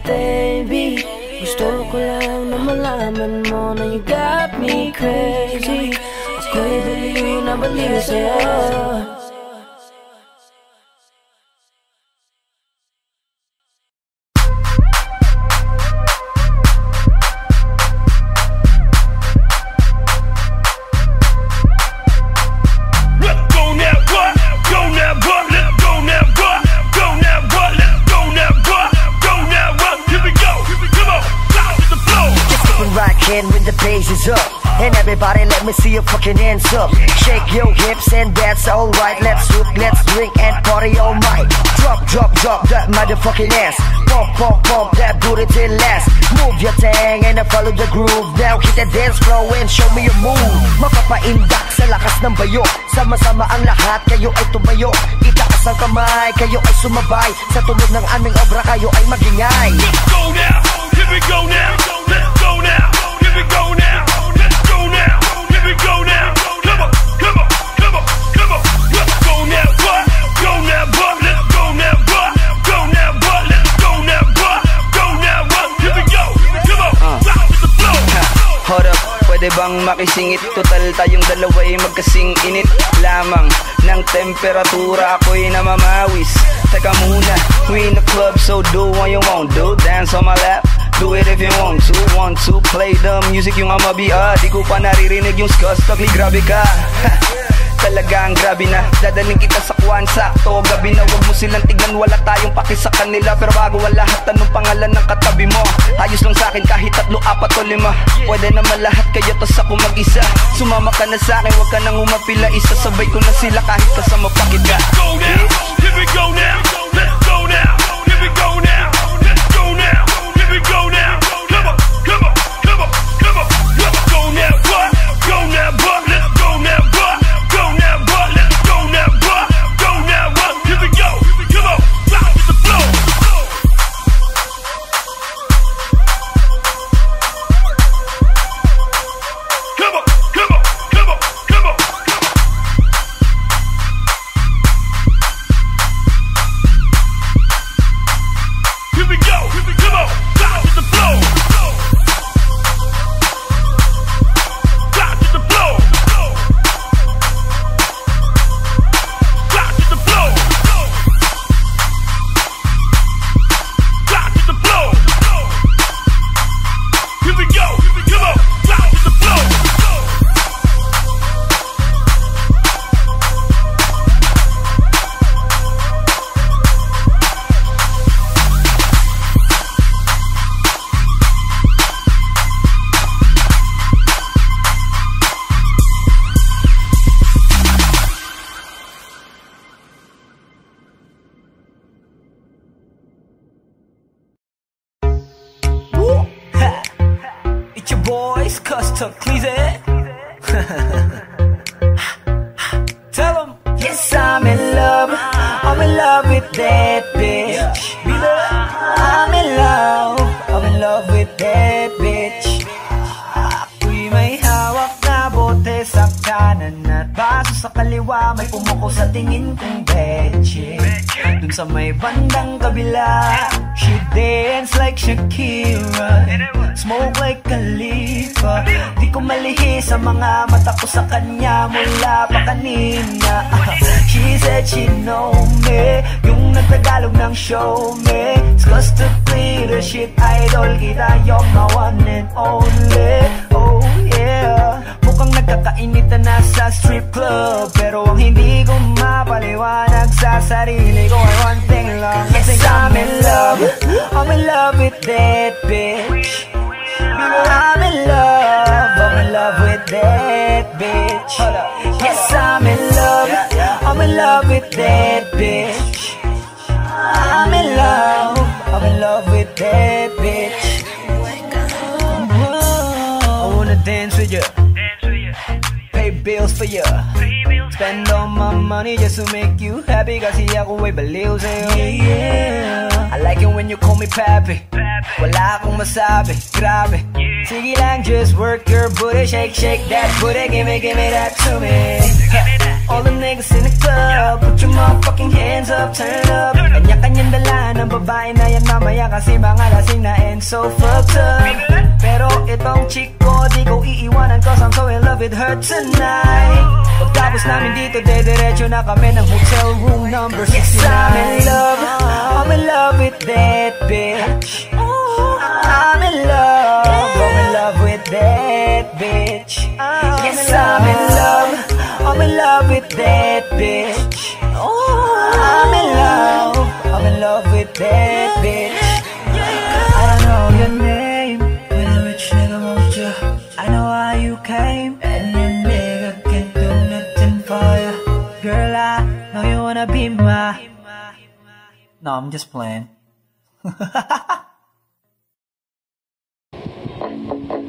Baby. Gusto ko lang na malaman mo na you got me crazy. Ako'y baliw na baliw sa'yo the dance floor and show me your move. Mapapaindak sa lakas ng bayo Sama-sama ang lahat, kayo ay tumayo Itaas ang kamay, kayo ay sumabay Sa tunog ng aming obra, kayo ay magingay Let's go now, here we go now. Let's go now, here we go now. Let's go now, here we go now. Pwede bang makisingit? Total tayong dalawa ay magkasing init lamang. Ng temperatura ako'y namamawis. Teka muna, we in the club so do what you want. Do Dance on my lap, do it if you want to. Want to play the music yung amabi ah. Di ko pa naririnig yung skustock ni grabe ka Talagang grabe na. Dadaling kita sa kuwan sakto. Gabi na wag mo silang tignan. Wala tayong paki sa kanila. Pero bago ang lahat Anong pangalan ng katabi mo? Ayos lang sa akin kahit tatlo, apat o lima. Pwede naman lahat kaya tas ako mag-isa. Sumama ka na sa akin Wag ka nang umapila. Isa sabay ko na sila kahit kasama pa kita Go now, here we go now. Work your booty Shake, shake that booty Give me, give me that to me. All the niggas in the club Put your motherfucking hands up, turn up. Kanya-kanyang dala ng babae na yan mamaya Kasi mga lasing na and so fucked up. Pero itong chick ko Di ko iiwanan Cause I'm so in love with her tonight. Pagtapos namin dito Dediretso na kami ng hotel room number 69 Yes, I'm in love. I'm in love with that bitch. I'm in love bitch Yes, I'm in love I'm in love with that bitch. Oh, I'm in love I'm in love with that bitch. I don't know your name. But a rich nigga wants you I know how you came. And your nigga can't do nothing for you Girl, I know you wanna be my No, I'm just playing